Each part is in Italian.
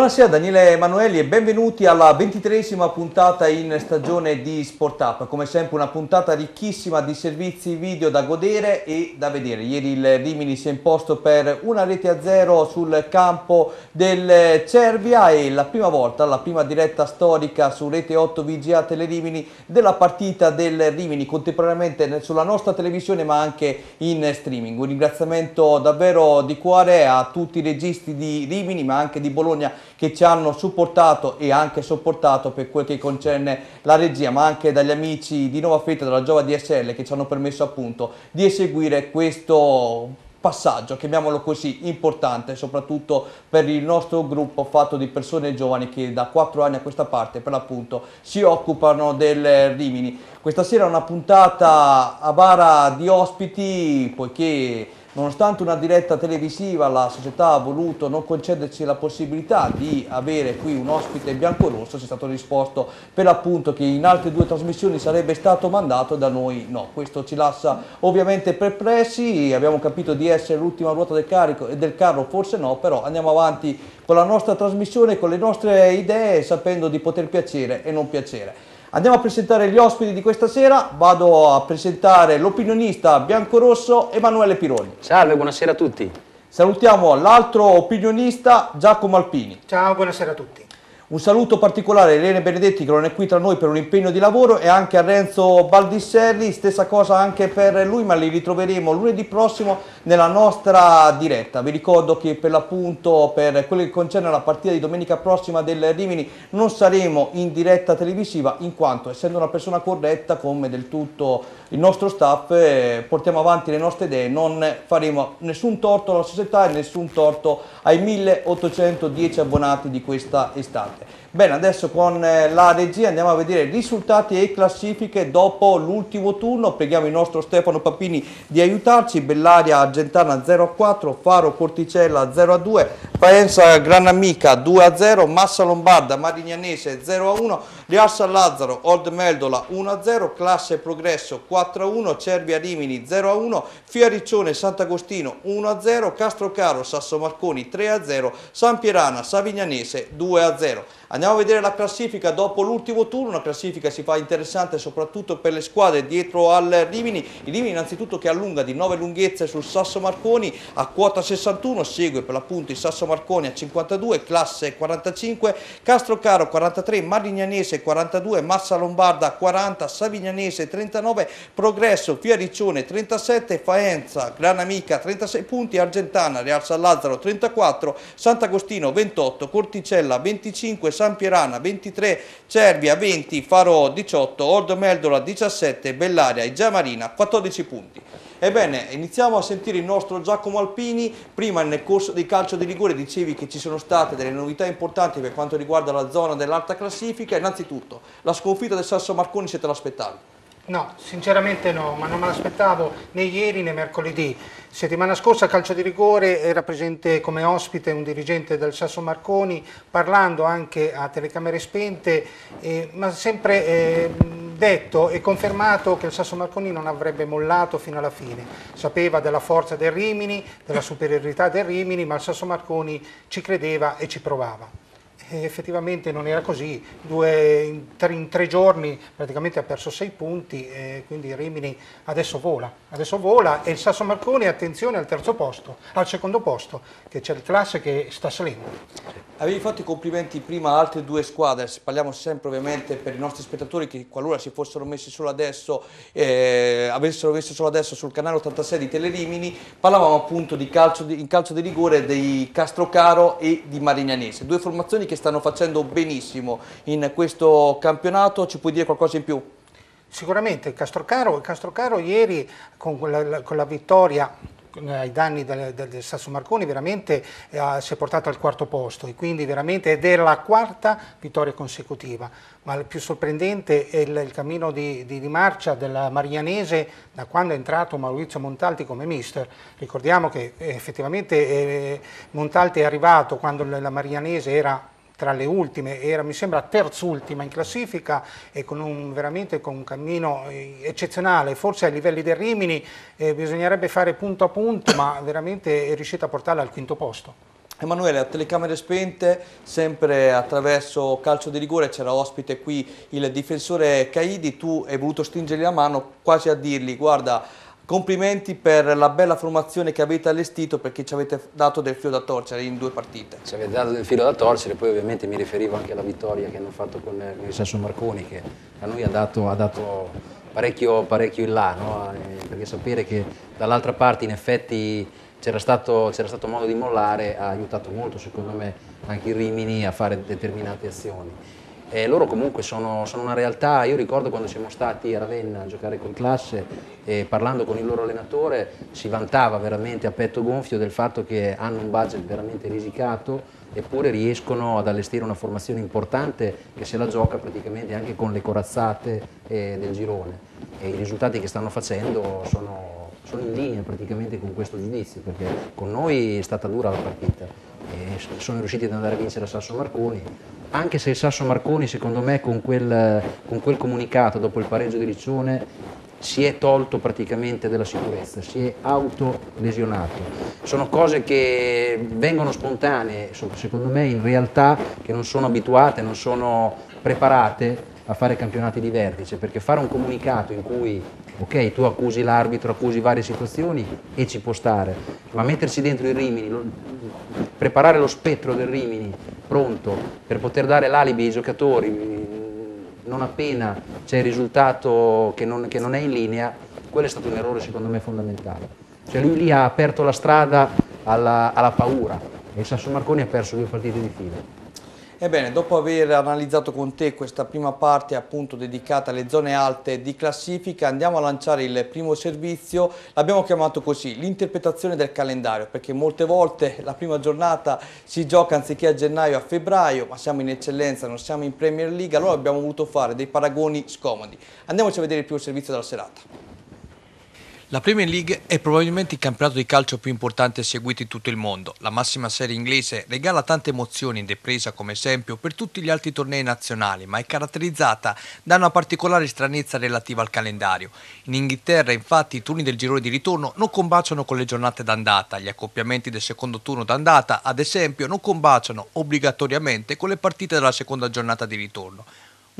Buonasera Daniele Emanueli e benvenuti alla ventitresima puntata in stagione di Sport Up. Come sempre una puntata ricchissima di servizi video da godere e da vedere. Ieri il Rimini si è imposto per una rete a zero sul campo del Cervia e la prima volta, la prima diretta storica su rete 8 VGA Telerimini della partita del Rimini contemporaneamente sulla nostra televisione ma anche in streaming. Un ringraziamento davvero di cuore a tutti i registi di Rimini ma anche di Bologna che ci hanno supportato e anche sopportato per quel che concerne la regia, ma anche dagli amici di Nova Fetta, della Giova DSL che ci hanno permesso appunto di eseguire questo passaggio, chiamiamolo così, importante soprattutto per il nostro gruppo fatto di persone giovani che da quattro anni a questa parte per l'appunto si occupano del Rimini. Questa sera è una puntata a bara di ospiti poiché Nonostante una diretta televisiva, la società ha voluto non concederci la possibilità di avere qui un ospite bianco-rosso, ci è stato risposto per l'appunto che in altre due trasmissioni sarebbe stato mandato, da noi no. Questo ci lascia ovviamente perplessi, abbiamo capito di essere l'ultima ruota del, carico, del carro, forse no, però andiamo avanti con la nostra trasmissione, con le nostre idee, sapendo di poter piacere e non piacere. Andiamo a presentare gli ospiti di questa sera, vado a presentare l'opinionista biancorosso Emanuele Pironi. Salve, buonasera a tutti. Salutiamo l'altro opinionista Giacomo Alpini. Ciao, buonasera a tutti. Un saluto particolare a Irene Benedetti che non è qui tra noi per un impegno di lavoro e anche a Renzo Baldisserri, stessa cosa anche per lui, ma li ritroveremo lunedì prossimo nella nostra diretta. Vi ricordo che per l'appunto per quello che concerne la partita di domenica prossima del Rimini non saremo in diretta televisiva in quanto essendo una persona corretta come del tutto il nostro staff eh, portiamo avanti le nostre idee, non faremo nessun torto alla società e nessun torto ai 1810 abbonati di questa estate. Bene, adesso con eh, la regia andiamo a vedere risultati e classifiche dopo l'ultimo turno. Preghiamo il nostro Stefano Papini di aiutarci. Bellaria Argentana 0-4, Faro Porticella 0-2, Paenza Granamica 2-0, Massa Lombarda Marignanese 0-1, Real San Lazzaro Old Meldola 1-0, Classe Progresso 4-1, Cervia Rimini 0-1, Fiariccione Sant'Agostino 1-0, Castrocaro Sasso Marconi 3-0, San Pierana Savignanese 2-0. Andiamo a vedere la classifica dopo l'ultimo turno, una classifica che si fa interessante soprattutto per le squadre dietro al Rimini. Il Rimini innanzitutto che allunga di 9 lunghezze sul Sasso Marconi a quota 61, segue per l'appunto il Sasso Marconi a 52, classe 45, Castrocaro 43, Marignanese 42, Massa Lombarda 40, Savignanese 39, Progresso, Fiariccione 37, Faenza, Gran Amica 36 punti, Argentana, Real San Lazzaro 34, Sant'Agostino 28, Corticella 25, San Pierana 23, Cervia 20, Faro 18, Ordo Meldola 17, Bellaria e Giamarina 14 punti. Ebbene, iniziamo a sentire il nostro Giacomo Alpini. Prima nel corso di calcio di rigore dicevi che ci sono state delle novità importanti per quanto riguarda la zona dell'alta classifica. Innanzitutto, la sconfitta del Sasso Marconi se te l'aspettavi? No, sinceramente no, ma non me l'aspettavo né ieri né mercoledì. Settimana scorsa calcio di rigore era presente come ospite un dirigente del Sasso Marconi parlando anche a telecamere spente, eh, ma sempre eh, detto e confermato che il Sasso Marconi non avrebbe mollato fino alla fine. Sapeva della forza del Rimini, della superiorità del Rimini, ma il Sasso Marconi ci credeva e ci provava. Effettivamente non era così, Due, in, tre, in, tre, giorni praticamente ha perso sei punti, e quindi Rimini adesso vola, adesso vola e il Sasso Marconi attenzione al terzo posto, al secondo posto, che c'è il classe che sta salendo. Avevi fatto i complimenti prima a altre due squadre, parliamo sempre ovviamente per i nostri spettatori che qualora si fossero messi solo adesso, eh, avessero messo solo adesso sul canale 86 di Telerimini, parlavamo appunto di calcio di, in calcio di rigore di Castrocaro e di Marignanese, due formazioni che stanno facendo benissimo in questo campionato, ci puoi dire qualcosa in più? Sicuramente, Castrocaro, Castrocaro ieri con la, con la vittoria ai danni del, del, Sasso Marconi veramente eh, si è portato al quarto posto e quindi veramente ed è la quarta vittoria consecutiva. Ma il più sorprendente è il, il cammino di, di, di, marcia della Marianese da quando è entrato Maurizio Montalti come mister. Ricordiamo che eh, effettivamente eh, Montalti è arrivato quando la Marianese era tra le ultime, era mi sembra terzultima in classifica e con un, veramente con un cammino eh, eccezionale, forse ai livelli del Rimini eh, bisognerebbe fare punto a punto, ma veramente è riuscita a portarla al quinto posto. Emanuele, a telecamere spente, sempre attraverso calcio di rigore, c'era ospite qui il difensore Caidi, tu hai voluto stringergli la mano quasi a dirgli guarda complimenti per la bella formazione che avete allestito perché ci avete dato del filo da torcere in due partite. Ci avete dato del filo da torcere, poi ovviamente mi riferivo anche alla vittoria che hanno fatto con, con il Sasso Marconi che a noi ha dato, ha dato parecchio, parecchio in là, no? Eh, perché sapere che dall'altra parte in effetti c'era stato, stato, modo di mollare, ha aiutato molto secondo me anche i Rimini a fare determinate azioni. E loro comunque sono, sono, una realtà, io ricordo quando siamo stati a Ravenna a giocare con classe e parlando con il loro allenatore si vantava veramente a petto gonfio del fatto che hanno un budget veramente risicato eppure riescono ad allestire una formazione importante che se la gioca praticamente anche con le corazzate eh, del girone. E i risultati che stanno facendo sono sono in linea praticamente con questo giudizio, perché con noi è stata dura la partita. E sono riusciti ad andare a vincere a Sasso Marconi, anche se il Sasso Marconi secondo me con quel, con quel comunicato dopo il pareggio di Riccione si è tolto praticamente della sicurezza, si è autolesionato. Sono cose che vengono spontanee, secondo me in realtà che non sono abituate, non sono preparate a fare campionati di vertice, perché fare un comunicato in cui ok, tu accusi l'arbitro, accusi varie situazioni e ci può stare, ma mettersi dentro i Rimini, preparare lo spettro del Rimini pronto per poter dare l'alibi ai giocatori non appena c'è il risultato che non, che non, è in linea, quello è stato un errore secondo me fondamentale. Cioè lui lì ha aperto la strada alla, alla paura e il Sasso Marconi ha perso due partite di fila. Ebbene, dopo aver analizzato con te questa prima parte appunto dedicata alle zone alte di classifica, andiamo a lanciare il primo servizio, l'abbiamo chiamato così, l'interpretazione del calendario, perché molte volte la prima giornata si gioca anziché a gennaio a febbraio, ma siamo in eccellenza, non siamo in Premier League, allora abbiamo voluto fare dei paragoni scomodi. Andiamoci a vedere il primo servizio della serata. La Premier League è probabilmente il campionato di calcio più importante seguito in tutto il mondo. La massima serie inglese regala tante emozioni ed è presa come esempio per tutti gli altri tornei nazionali, ma è caratterizzata da una particolare stranezza relativa al calendario. In Inghilterra, infatti, i turni del girone di ritorno non combaciano con le giornate d'andata. Gli accoppiamenti del secondo turno d'andata, ad esempio, non combaciano obbligatoriamente con le partite della seconda giornata di ritorno.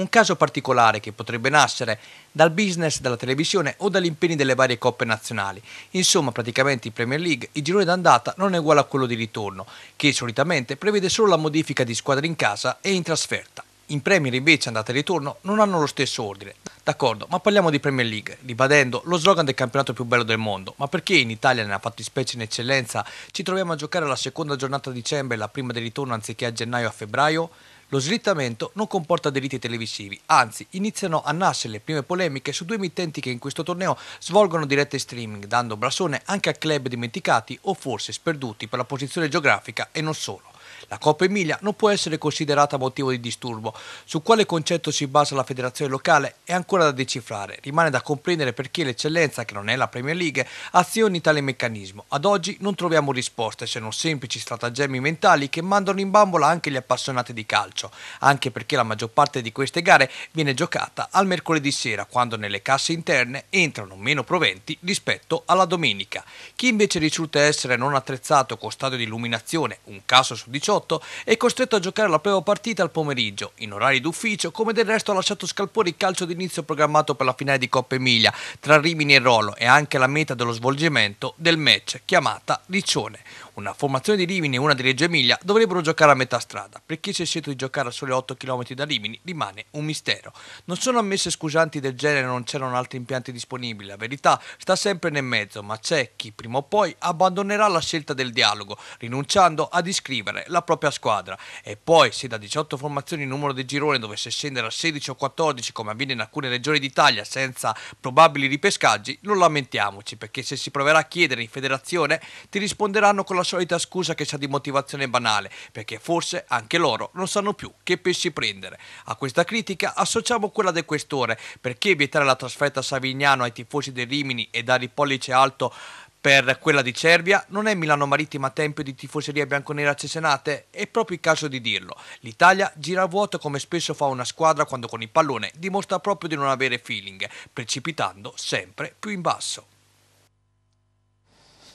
Un caso particolare che potrebbe nascere dal business della televisione o dagli impegni delle varie coppe nazionali. Insomma, praticamente in Premier League il girone d'andata non è uguale a quello di ritorno, che solitamente prevede solo la modifica di squadre in casa e in trasferta. In Premier invece andata e ritorno non hanno lo stesso ordine. D'accordo, ma parliamo di Premier League, ribadendo lo slogan del campionato più bello del mondo. Ma perché in Italia, nella fattispecie in eccellenza, ci troviamo a giocare la seconda giornata a dicembre e la prima di ritorno anziché a gennaio a febbraio? Lo slittamento non comporta diritti televisivi, anzi iniziano a nascere le prime polemiche su due emittenti che in questo torneo svolgono dirette streaming, dando brasone anche a club dimenticati o forse sperduti per la posizione geografica e non solo. La Coppa Emilia non può essere considerata motivo di disturbo. Su quale concetto si basa la federazione locale è ancora da decifrare. Rimane da comprendere perché l'eccellenza, che non è la Premier League, azioni tale meccanismo. Ad oggi non troviamo risposte se non semplici stratagemmi mentali che mandano in bambola anche gli appassionati di calcio, anche perché la maggior parte di queste gare viene giocata al mercoledì sera, quando nelle casse interne entrano meno proventi rispetto alla domenica. Chi invece risulta essere non attrezzato con stadio di illuminazione, un caso su 18, 2018 è costretto a giocare la prima partita al pomeriggio, in orari d'ufficio, come del resto ha lasciato scalpore il calcio d'inizio programmato per la finale di Coppa Emilia tra Rimini e Rolo e anche la meta dello svolgimento del match chiamata Riccione. Una formazione di Rimini e una di Reggio Emilia dovrebbero giocare a metà strada. Per chi si è scelto di giocare a soli 8 km da Rimini rimane un mistero. Non sono ammesse scusanti del genere, non c'erano altri impianti disponibili. La verità sta sempre nel mezzo, ma c'è chi prima o poi abbandonerà la scelta del dialogo, rinunciando ad iscrivere la propria squadra. E poi, se da 18 formazioni il numero di girone dovesse scendere a 16 o 14, come avviene in alcune regioni d'Italia, senza probabili ripescaggi, non lamentiamoci, perché se si proverà a chiedere in federazione, ti risponderanno con la solita scusa che sa di motivazione banale, perché forse anche loro non sanno più che pesci prendere. A questa critica associamo quella del questore, perché vietare la trasferta a Savignano ai tifosi del Rimini e dare il pollice alto per quella di Cervia non è Milano Marittima tempio di tifoseria bianconera cesenate? È proprio il caso di dirlo. L'Italia gira a vuoto come spesso fa una squadra quando con il pallone dimostra proprio di non avere feeling, precipitando sempre più in basso.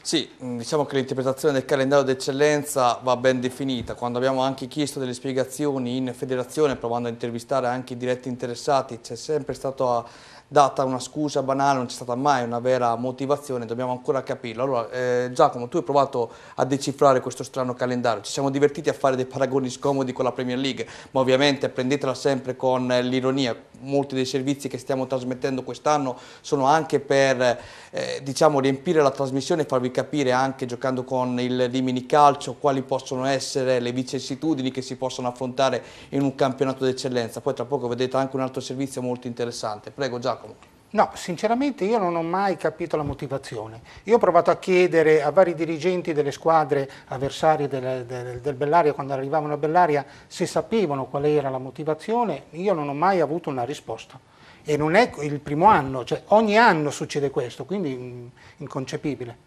Sì, mm, diciamo che l'interpretazione del calendario d'eccellenza va ben definita. Quando abbiamo anche chiesto delle spiegazioni in federazione, provando a intervistare anche i diretti interessati, c'è sempre stata data una scusa banale, non c'è stata mai una vera motivazione, dobbiamo ancora capirlo. Allora, eh, Giacomo, tu hai provato a decifrare questo strano calendario, ci siamo divertiti a fare dei paragoni scomodi con la Premier League, ma ovviamente prendetela sempre con l'ironia, molti dei servizi che stiamo trasmettendo quest'anno sono anche per eh, diciamo, riempire la trasmissione e farvi capire anche giocando con il Rimini Calcio quali possono essere le vicissitudini che si possono affrontare in un campionato d'eccellenza. Poi tra poco vedete anche un altro servizio molto interessante. Prego Giacomo. No, sinceramente io non ho mai capito la motivazione. Io ho provato a chiedere a vari dirigenti delle squadre avversarie del, del, del, Bellaria, quando arrivavano a Bellaria, se sapevano qual era la motivazione, io non ho mai avuto una risposta. E non è il primo anno, cioè ogni anno succede questo, quindi inconcepibile.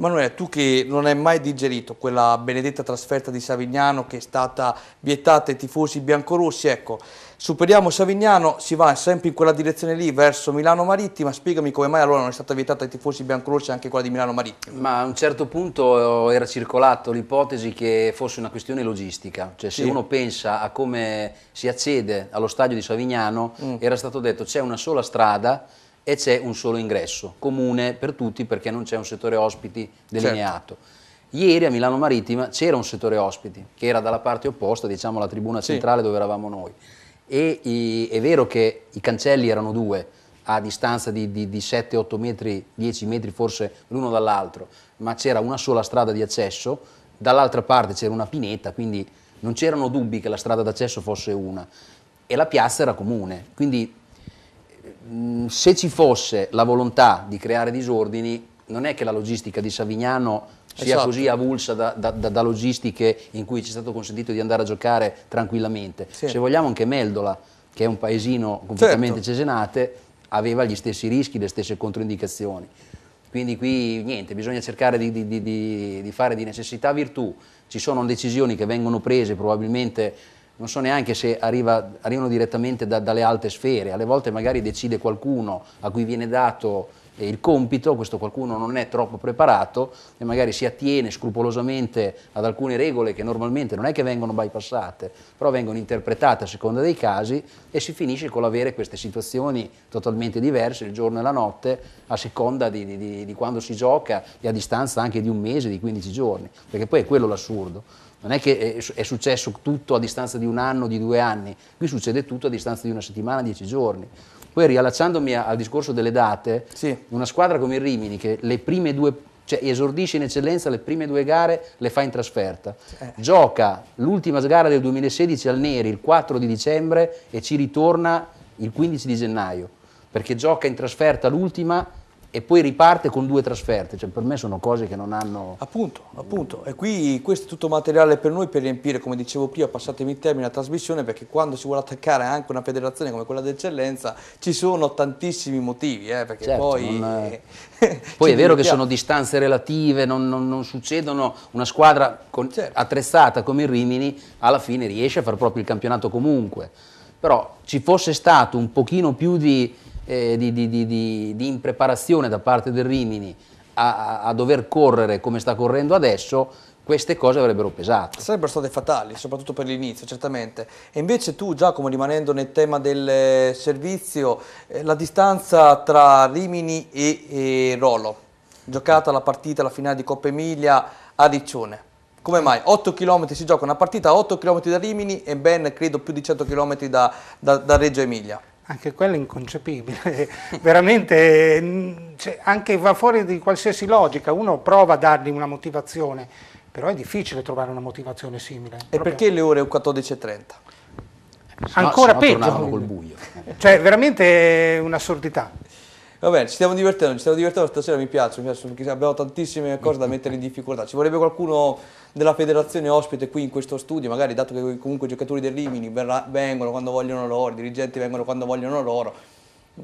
Emanuele, tu che non hai mai digerito quella benedetta trasferta di Savignano che è stata vietata ai tifosi biancorossi, ecco, superiamo Savignano, si va sempre in quella direzione lì, verso Milano Marittima, spiegami come mai allora non è stata vietata ai tifosi biancorossi anche quella di Milano Marittima. Ma a un certo punto era circolato l'ipotesi che fosse una questione logistica, cioè se sì. uno pensa a come si accede allo stadio di Savignano, mm. era stato detto c'è una sola strada, e c'è un solo ingresso, comune per tutti perché non c'è un settore ospiti delineato. Certo. Ieri a Milano Marittima c'era un settore ospiti che era dalla parte opposta, diciamo la tribuna centrale sì. dove eravamo noi. E i, è vero che i cancelli erano due, a distanza di, di, di 7-8 metri, 10 metri forse l'uno dall'altro, ma c'era una sola strada di accesso, dall'altra parte c'era una pineta, quindi non c'erano dubbi che la strada d'accesso fosse una e la piazza era comune, quindi Mm, se ci fosse la volontà di creare disordini, non è che la logistica di Savignano sia esatto. così avulsa da, da, da, logistiche in cui ci è stato consentito di andare a giocare tranquillamente. Sì. Se vogliamo anche Meldola, che è un paesino completamente certo. cesenate, aveva gli stessi rischi, le stesse controindicazioni. Quindi qui niente, bisogna cercare di, di, di, di fare di necessità virtù. Ci sono decisioni che vengono prese probabilmente non so neanche se arriva, arrivano direttamente da, dalle alte sfere, alle volte magari decide qualcuno a cui viene dato il compito, questo qualcuno non è troppo preparato e magari si attiene scrupolosamente ad alcune regole che normalmente non è che vengono bypassate, però vengono interpretate a seconda dei casi e si finisce con l'avere queste situazioni totalmente diverse il giorno e la notte a seconda di, di, di quando si gioca e a distanza anche di un mese, di 15 giorni, perché poi è quello l'assurdo. Non è che è successo tutto a distanza di un anno, di due anni, qui succede tutto a distanza di una settimana, dieci giorni. Poi riallacciandomi al discorso delle date, sì. una squadra come il Rimini che le prime due, cioè esordisce in eccellenza le prime due gare le fa in trasferta, eh. gioca l'ultima gara del 2016 al Neri il 4 di dicembre e ci ritorna il 15 di gennaio, perché gioca in trasferta l'ultima e poi riparte con due trasferte, cioè per me sono cose che non hanno... Appunto, appunto, e qui questo è tutto materiale per noi per riempire, come dicevo prima, passatemi in termine, la trasmissione, perché quando si vuole attaccare anche una federazione come quella d'eccellenza ci sono tantissimi motivi, eh, perché certo, poi... Non, poi è vero che sono distanze relative, non, non, non succedono, una squadra con, certo. attrezzata come il Rimini alla fine riesce a far proprio il campionato comunque, però ci fosse stato un pochino più di eh, di, di, di, di, impreparazione da parte del Rimini a, a, dover correre come sta correndo adesso, queste cose avrebbero pesato. Sarebbero state fatali, soprattutto per l'inizio, certamente. E invece tu, Giacomo, rimanendo nel tema del servizio, eh, la distanza tra Rimini e, e Rolo, giocata la partita, la finale di Coppa Emilia a Riccione. Come mai? 8 km si gioca una partita a 8 km da Rimini e ben credo più di 100 km da, da, da Reggio Emilia anche quello è inconcepibile, veramente cioè, anche va fuori di qualsiasi logica, uno prova a dargli una motivazione, però è difficile trovare una motivazione simile. E proprio... perché le ore 14.30? Ancora no, peggio, col buio. cioè veramente un'assurdità. Va bene, ci stiamo divertendo, ci stiamo divertendo stasera, mi piace, mi piace perché abbiamo tantissime cose da mettere in difficoltà. Ci vorrebbe qualcuno della federazione ospite qui in questo studio, magari dato che comunque i giocatori del Rimini vengono quando vogliono loro, i dirigenti vengono quando vogliono loro,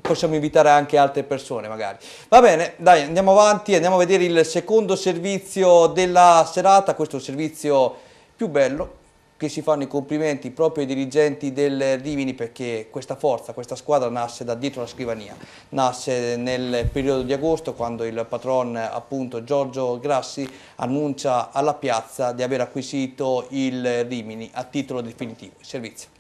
possiamo invitare anche altre persone magari. Va bene, dai, andiamo avanti, andiamo a vedere il secondo servizio della serata, questo è il servizio più bello, che si fanno i complimenti proprio ai dirigenti del Rimini perché questa forza, questa squadra nasce da dietro la scrivania, nasce nel periodo di agosto quando il patron appunto Giorgio Grassi annuncia alla piazza di aver acquisito il Rimini a titolo definitivo. Servizio.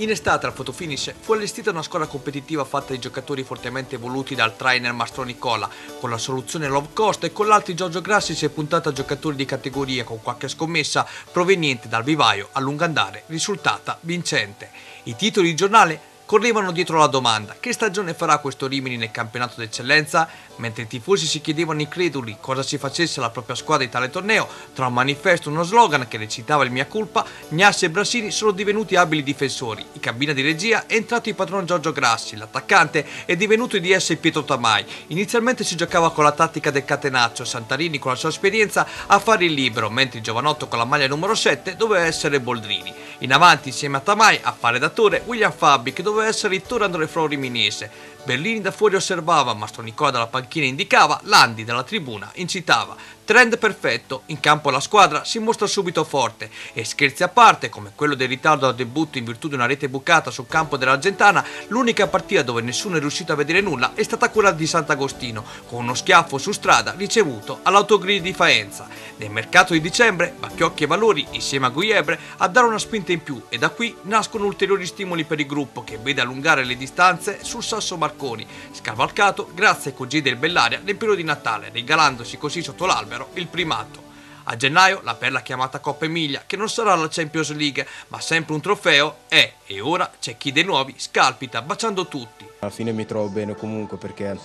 In estate al fotofinish fu allestita una squadra competitiva fatta di giocatori fortemente voluti dal trainer Mastro Nicola, con la soluzione Love Cost e con l'altro Giorgio Grassi si è puntata a giocatori di categoria con qualche scommessa proveniente dal vivaio a lungo andare, risultata vincente. I titoli di giornale correvano dietro la domanda che stagione farà questo Rimini nel campionato d'eccellenza? Mentre i tifosi si chiedevano increduli cosa si facesse alla propria squadra di tale torneo, tra un manifesto e uno slogan che recitava il mia colpa, Gnassi e Brassini sono divenuti abili difensori. In cabina di regia è entrato il padrone Giorgio Grassi, l'attaccante è divenuto di DS Pietro Tamai. Inizialmente si giocava con la tattica del catenaccio, Santarini con la sua esperienza a fare il libero, mentre il giovanotto con la maglia numero 7 doveva essere Boldrini. In avanti insieme a Tamai a fare datore William Fabi che doveva doveva essere il Torre André Flori Riminese. Bellini da fuori osservava, Mastro dalla panchina indicava, Landi dalla tribuna incitava. Trend perfetto, in campo la squadra si mostra subito forte e scherzi a parte, come quello del ritardo al debutto in virtù di una rete bucata sul campo dell'Argentana, l'unica partita dove nessuno è riuscito a vedere nulla è stata quella di Sant'Agostino, con uno schiaffo su strada ricevuto all'autogrill di Faenza. Nel mercato di dicembre, Bacchiocchi e Valori, insieme a Guiebre, a dare una spinta in più e da qui nascono ulteriori stimoli per il gruppo che vede allungare le distanze sul Sasso Marconi, scavalcato grazie ai cugini del Bellaria nel periodo di Natale, regalandosi così sotto l'albero il primato. A gennaio la perla chiamata Coppa Emilia, che non sarà la Champions League, ma sempre un trofeo, è, e ora c'è chi dei nuovi scalpita, baciando tutti. Alla fine mi trovo bene comunque perché,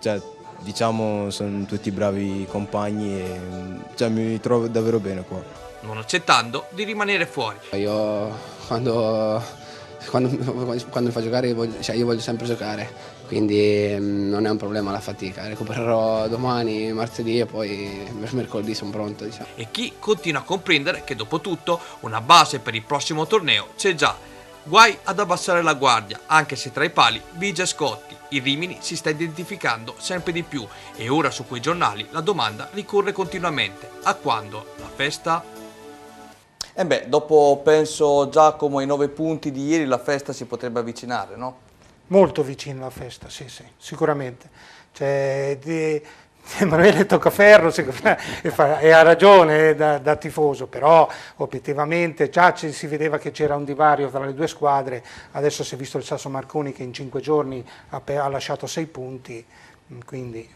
cioè, diciamo, sono tutti bravi compagni e cioè, mi trovo davvero bene qua. Non accettando di rimanere fuori. Io quando, quando, quando mi fa giocare, io voglio, cioè, io voglio sempre giocare quindi mm, non è un problema la fatica. Recupererò domani, martedì e poi mercoledì sono pronto. Diciamo. E chi continua a comprendere che dopo tutto una base per il prossimo torneo c'è già. Guai ad abbassare la guardia, anche se tra i pali vige Scotti. Il Rimini si sta identificando sempre di più e ora su quei giornali la domanda ricorre continuamente. A quando la festa? E eh beh, dopo penso Giacomo ai nove punti di ieri la festa si potrebbe avvicinare, no? Molto vicino alla festa, sì, sì, sicuramente. Cioè, di, Emanuele Toccaferro e ha ragione da, da, tifoso, però obiettivamente già ci, si vedeva che c'era un divario tra le due squadre, adesso si è visto il Sasso Marconi che in cinque giorni ha, ha lasciato sei punti, quindi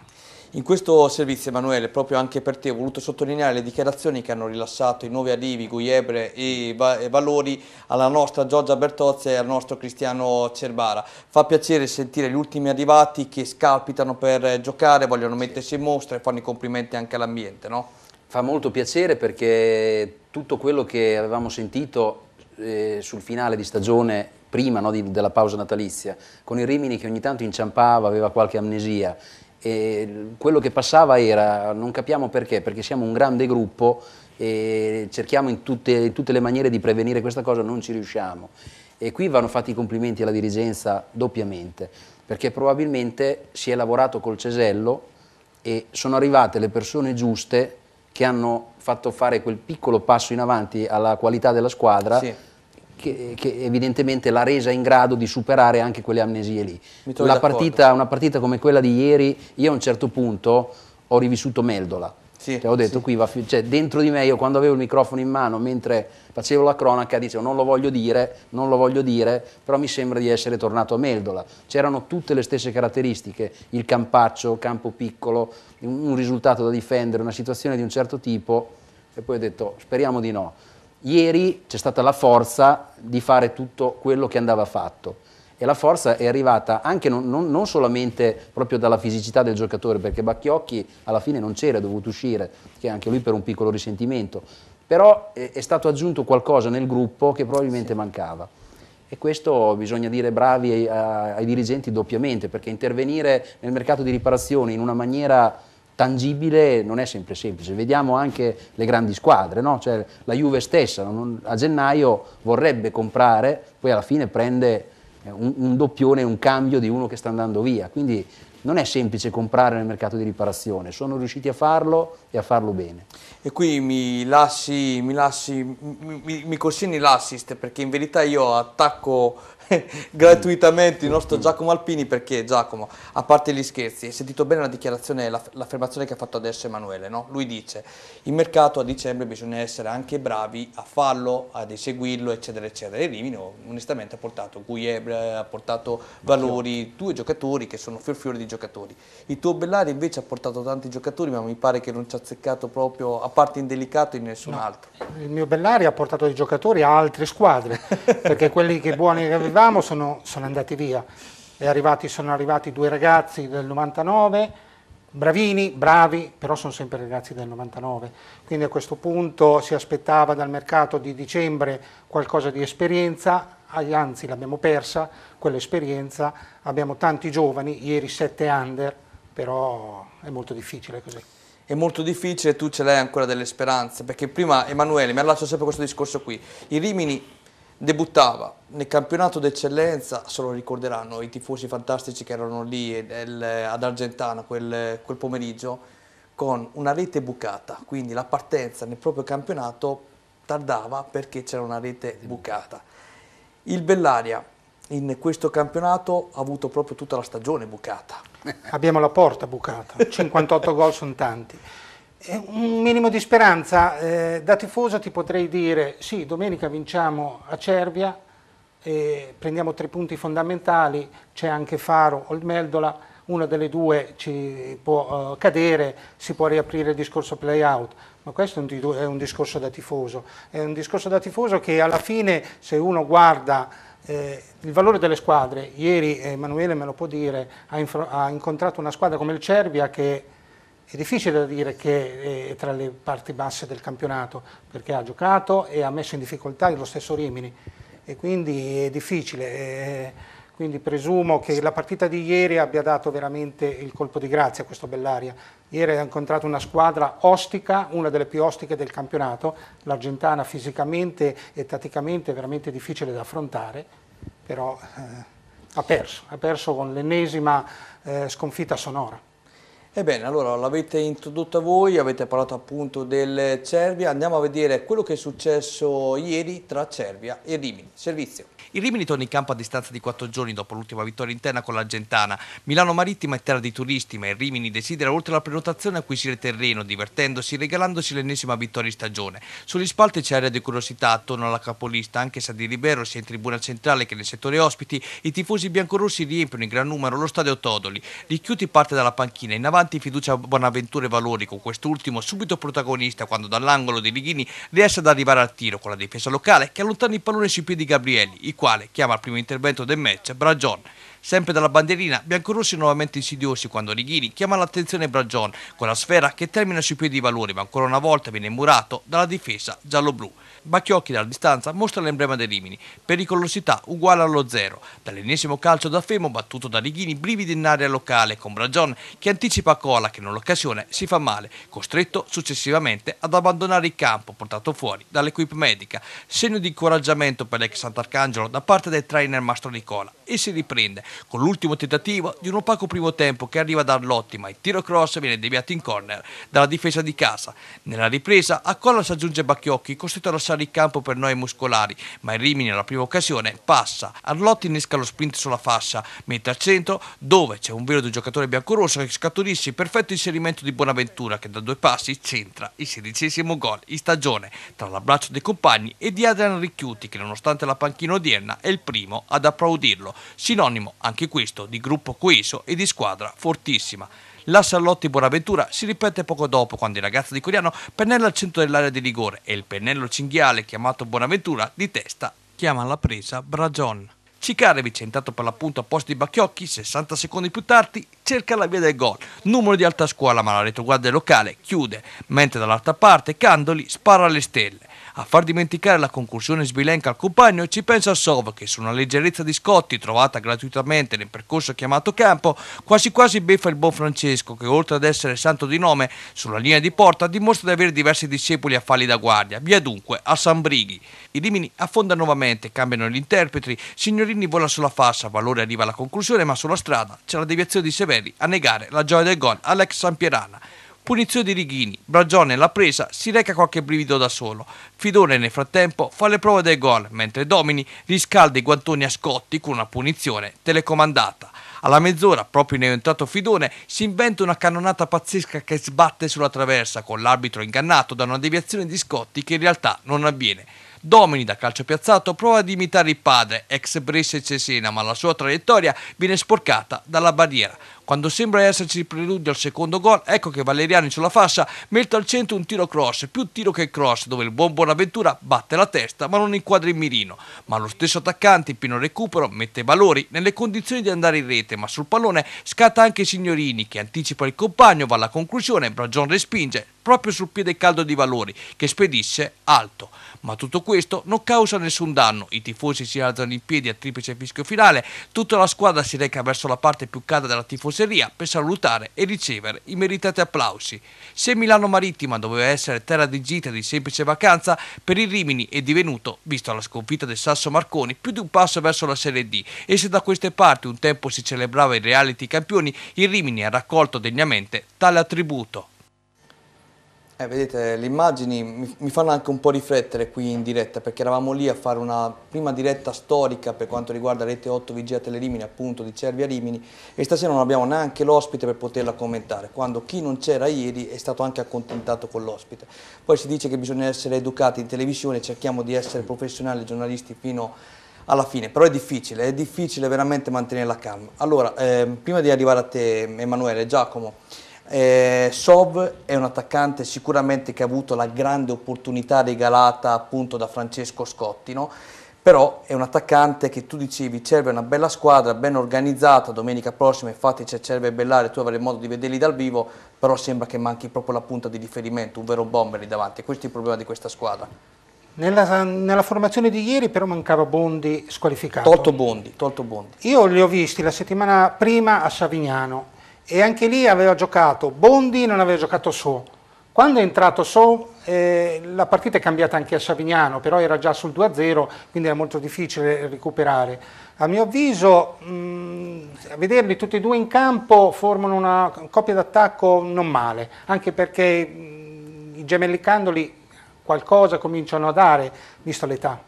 in questo servizio Emanuele, proprio anche per te, ho voluto sottolineare le dichiarazioni che hanno rilassato i nuovi arrivi, Guiebre e, Valori alla nostra Giorgia Bertozzi e al nostro Cristiano Cerbara. Fa piacere sentire gli ultimi arrivati che scalpitano per giocare, vogliono mettersi in mostra e fanno i complimenti anche all'ambiente, no? Fa molto piacere perché tutto quello che avevamo sentito eh, sul finale di stagione prima no, di, della pausa natalizia, con il Rimini che ogni tanto inciampava, aveva qualche amnesia e quello che passava era, non capiamo perché, perché siamo un grande gruppo e cerchiamo in tutte, in tutte le maniere di prevenire questa cosa, non ci riusciamo. E qui vanno fatti i complimenti alla dirigenza doppiamente, perché probabilmente si è lavorato col cesello e sono arrivate le persone giuste che hanno fatto fare quel piccolo passo in avanti alla qualità della squadra sì che, che, evidentemente l'ha resa in grado di superare anche quelle amnesie lì. Partita, una partita come quella di ieri, io a un certo punto ho rivissuto Meldola. Sì, cioè, ho detto, sì. qui va, cioè, dentro di me, io quando avevo il microfono in mano, mentre facevo la cronaca, dicevo non lo voglio dire, non lo voglio dire, però mi sembra di essere tornato a Meldola. C'erano tutte le stesse caratteristiche, il campaccio, campo piccolo, un risultato da difendere, una situazione di un certo tipo, e poi ho detto speriamo di no. Ieri c'è stata la forza di fare tutto quello che andava fatto e la forza è arrivata anche non, non, non solamente proprio dalla fisicità del giocatore, perché Bacchiocchi alla fine non c'era, è dovuto uscire, che anche lui per un piccolo risentimento, però è, è stato aggiunto qualcosa nel gruppo che probabilmente sì. mancava. E questo bisogna dire bravi ai, ai dirigenti doppiamente, perché intervenire nel mercato di riparazione in una maniera tangibile non è sempre semplice. Vediamo anche le grandi squadre, no? cioè, la Juve stessa non, a gennaio vorrebbe comprare, poi alla fine prende un, un, doppione, un cambio di uno che sta andando via. Quindi non è semplice comprare nel mercato di riparazione, sono riusciti a farlo e a farlo bene. E qui mi lasci, mi, lasci, mi, mi consegni l'assist perché in verità io attacco gratuitamente il nostro Giacomo Alpini perché Giacomo, a parte gli scherzi, hai sentito bene la dichiarazione, l'affermazione che ha fatto adesso Emanuele, no? Lui dice, il mercato a dicembre bisogna essere anche bravi a farlo, ad eseguirlo, eccetera, eccetera. E Rimini onestamente ha portato Guiebre, ha portato Valori, due giocatori che sono fior fiori di giocatori. Il tuo Bellari invece ha portato tanti giocatori, ma mi pare che non ci ha azzeccato proprio, a parte indelicato, in nessun no. altro. Il mio Bellari ha portato dei giocatori a altre squadre, perché quelli che buoni che avevamo avevamo sono, sono andati via. Arrivati, sono arrivati due ragazzi del 99, bravini, bravi, però sono sempre ragazzi del 99. Quindi a questo punto si aspettava dal mercato di dicembre qualcosa di esperienza, anzi l'abbiamo persa, quell'esperienza. Abbiamo tanti giovani, ieri sette under, però è molto difficile così è molto difficile, tu ce l'hai ancora delle speranze, perché prima Emanuele, mi allaccio sempre a questo discorso qui, i Rimini debuttava nel campionato d'eccellenza, se lo ricorderanno i tifosi fantastici che erano lì ad Argentana quel, quel pomeriggio, con una rete bucata, quindi la partenza nel proprio campionato tardava perché c'era una rete bucata. Il Bellaria in questo campionato ha avuto proprio tutta la stagione bucata. Abbiamo la porta bucata, 58 gol sono tanti. Un minimo di speranza, eh, da tifoso ti potrei dire sì, domenica vinciamo a Cervia, eh, prendiamo tre punti fondamentali, c'è anche Faro o il Meldola, una delle due ci può uh, cadere, si può riaprire il discorso play out, ma questo è un, è un, discorso da tifoso, è un discorso da tifoso che alla fine se uno guarda eh, il valore delle squadre, ieri Emanuele me lo può dire, ha, ha incontrato una squadra come il Cervia che è difficile da dire che è tra le parti basse del campionato perché ha giocato e ha messo in difficoltà lo stesso Rimini e quindi è difficile. Quindi presumo che la partita di ieri abbia dato veramente il colpo di grazia a questo Bellaria. Ieri ha incontrato una squadra ostica, una delle più ostiche del campionato, l'Argentana fisicamente e tatticamente è veramente difficile da affrontare, però eh, ha perso, ha perso con l'ennesima eh, sconfitta sonora. Ebbene, allora l'avete introdotta voi, avete parlato appunto del Cervia, andiamo a vedere quello che è successo ieri tra Cervia e Rimini. Servizio. Il Rimini torna in campo a distanza di quattro giorni dopo l'ultima vittoria interna con l'Argentana. Milano Marittima è terra di turisti, ma il Rimini desidera oltre alla prenotazione acquisire terreno, divertendosi e regalandosi l'ennesima vittoria in stagione. Sugli spalti c'è area di curiosità attorno alla capolista, anche se a di Ribero sia in tribuna centrale che nel settore ospiti, i tifosi biancorossi riempiono in gran numero lo stadio Todoli. Richiuti parte dalla panchina, in avanti fiducia a Bonaventura e Valori, con quest'ultimo subito protagonista quando dall'angolo di Righini riesce ad arrivare al tiro con la difesa locale che allontana il pallone sui piedi di Gabrielli, quale chiama al primo intervento del match Bragion. Sempre dalla bandierina, biancorossi nuovamente insidiosi quando Righini chiama l'attenzione Bragion con la sfera che termina sui piedi di Valori ma ancora una volta viene murato dalla difesa giallo-blu. Bacchiocchi dalla distanza mostra l'emblema dei Rimini, pericolosità uguale allo zero. Dall'ennesimo calcio da Femo battuto da Righini, brividi in area locale con Bragion che anticipa Cola che nell'occasione si fa male, costretto successivamente ad abbandonare il campo, portato fuori dall'equipe medica. Segno di incoraggiamento per l'ex Sant'Arcangelo da parte del trainer Mastro Nicola e si riprende con l'ultimo tentativo di un opaco primo tempo che arriva da Arlotti ma il tiro cross viene deviato in corner dalla difesa di casa. Nella ripresa a Cola si aggiunge Bacchiocchi, costretto a lasciare il campo per noi muscolari, ma il Rimini alla prima occasione passa. Arlotti innesca lo sprint sulla fascia, mentre al centro, dove c'è un vero di giocatore biancorosso che scaturisce il perfetto inserimento di Bonaventura che da due passi centra il sedicesimo gol in stagione tra l'abbraccio dei compagni e di Adrian Ricchiuti che nonostante la panchina odierna è il primo ad applaudirlo, sinonimo anche questo di gruppo coeso e di squadra fortissima. La Sallotti Bonaventura si ripete poco dopo quando il ragazzo di Coriano pennella al centro dell'area di rigore e il pennello cinghiale chiamato Bonaventura di testa chiama alla presa Bragion. Cicarevic, entrato per l'appunto a posto di Bacchiocchi, 60 secondi più tardi, cerca la via del gol. Numero di alta scuola, ma la retroguardia locale chiude, mentre dall'altra parte Candoli spara alle stelle. A far dimenticare la conclusione sbilenca al compagno ci pensa Sov che su una leggerezza di Scotti trovata gratuitamente nel percorso chiamato campo quasi quasi beffa il buon Francesco che oltre ad essere santo di nome sulla linea di porta dimostra di avere diversi discepoli a falli da guardia, via dunque a San Brighi. I Rimini affonda nuovamente, cambiano gli interpreti, Signorini vola sulla fascia, Valore arriva alla conclusione ma sulla strada c'è la deviazione di Severo Serri a negare la gioia del gol all'ex Sampierana. Punizione di Righini, Bragione nella presa, si reca qualche brivido da solo. Fidone nel frattempo fa le prove del gol, mentre Domini riscalda i guantoni a Scotti con una punizione telecomandata. Alla mezz'ora, proprio nel entrato Fidone, si inventa una cannonata pazzesca che sbatte sulla traversa, con l'arbitro ingannato da una deviazione di Scotti che in realtà non avviene. Domini da calcio piazzato prova ad imitare il padre, ex Brescia e Cesena, ma la sua traiettoria viene sporcata dalla barriera. Quando sembra esserci il preludio al secondo gol, ecco che Valeriani sulla fascia mette al centro un tiro cross, più tiro che cross, dove il buon Bonaventura batte la testa ma non inquadra il mirino. Ma lo stesso attaccante, in pieno recupero, mette Valori nelle condizioni di andare in rete, ma sul pallone scatta anche Signorini che anticipa il compagno, va alla conclusione, Bragion respinge proprio sul piede caldo di Valori, che spedisce alto. Ma tutto questo non causa nessun danno, i tifosi si alzano in piedi a triplice fischio finale, tutta la squadra si reca verso la parte più calda della tifoseria per salutare e ricevere i meritati applausi. Se Milano Marittima doveva essere terra di gita e di semplice vacanza, per il Rimini è divenuto, visto la sconfitta del Sasso Marconi, più di un passo verso la Serie D e se da queste parti un tempo si celebrava i reality campioni, il Rimini ha raccolto degnamente tale attributo. Eh, vedete, le immagini mi, mi, fanno anche un po' riflettere qui in diretta perché eravamo lì a fare una prima diretta storica per quanto riguarda Rete 8 Vigia Telerimini appunto di Cervia Rimini e stasera non abbiamo neanche l'ospite per poterla commentare quando chi non c'era ieri è stato anche accontentato con l'ospite. Poi si dice che bisogna essere educati in televisione, cerchiamo di essere professionali giornalisti fino alla fine, però è difficile, è difficile veramente mantenere la calma. Allora, eh, prima di arrivare a te Emanuele, Giacomo, eh, Sov è un attaccante sicuramente che ha avuto la grande opportunità regalata appunto da Francesco Scotti, no? però è un attaccante che tu dicevi Cerve è una bella squadra, ben organizzata, domenica prossima infatti c'è Cerve e Bellare, tu avrai modo di vederli dal vivo, però sembra che manchi proprio la punta di riferimento, un vero bomber lì davanti, questo è il problema di questa squadra. Nella, nella, formazione di ieri però mancava Bondi squalificato. Tolto Bondi, tolto Bondi. Io li ho visti la settimana prima a Savignano e anche lì aveva giocato Bondi, non aveva giocato So. Quando è entrato So eh, la partita è cambiata anche a Savignano, però era già sul 2-0, quindi era molto difficile recuperare. A mio avviso, mh, a vederli tutti e due in campo formano una coppia d'attacco non male, anche perché mh, i gemelli Candoli qualcosa cominciano a dare, visto l'età.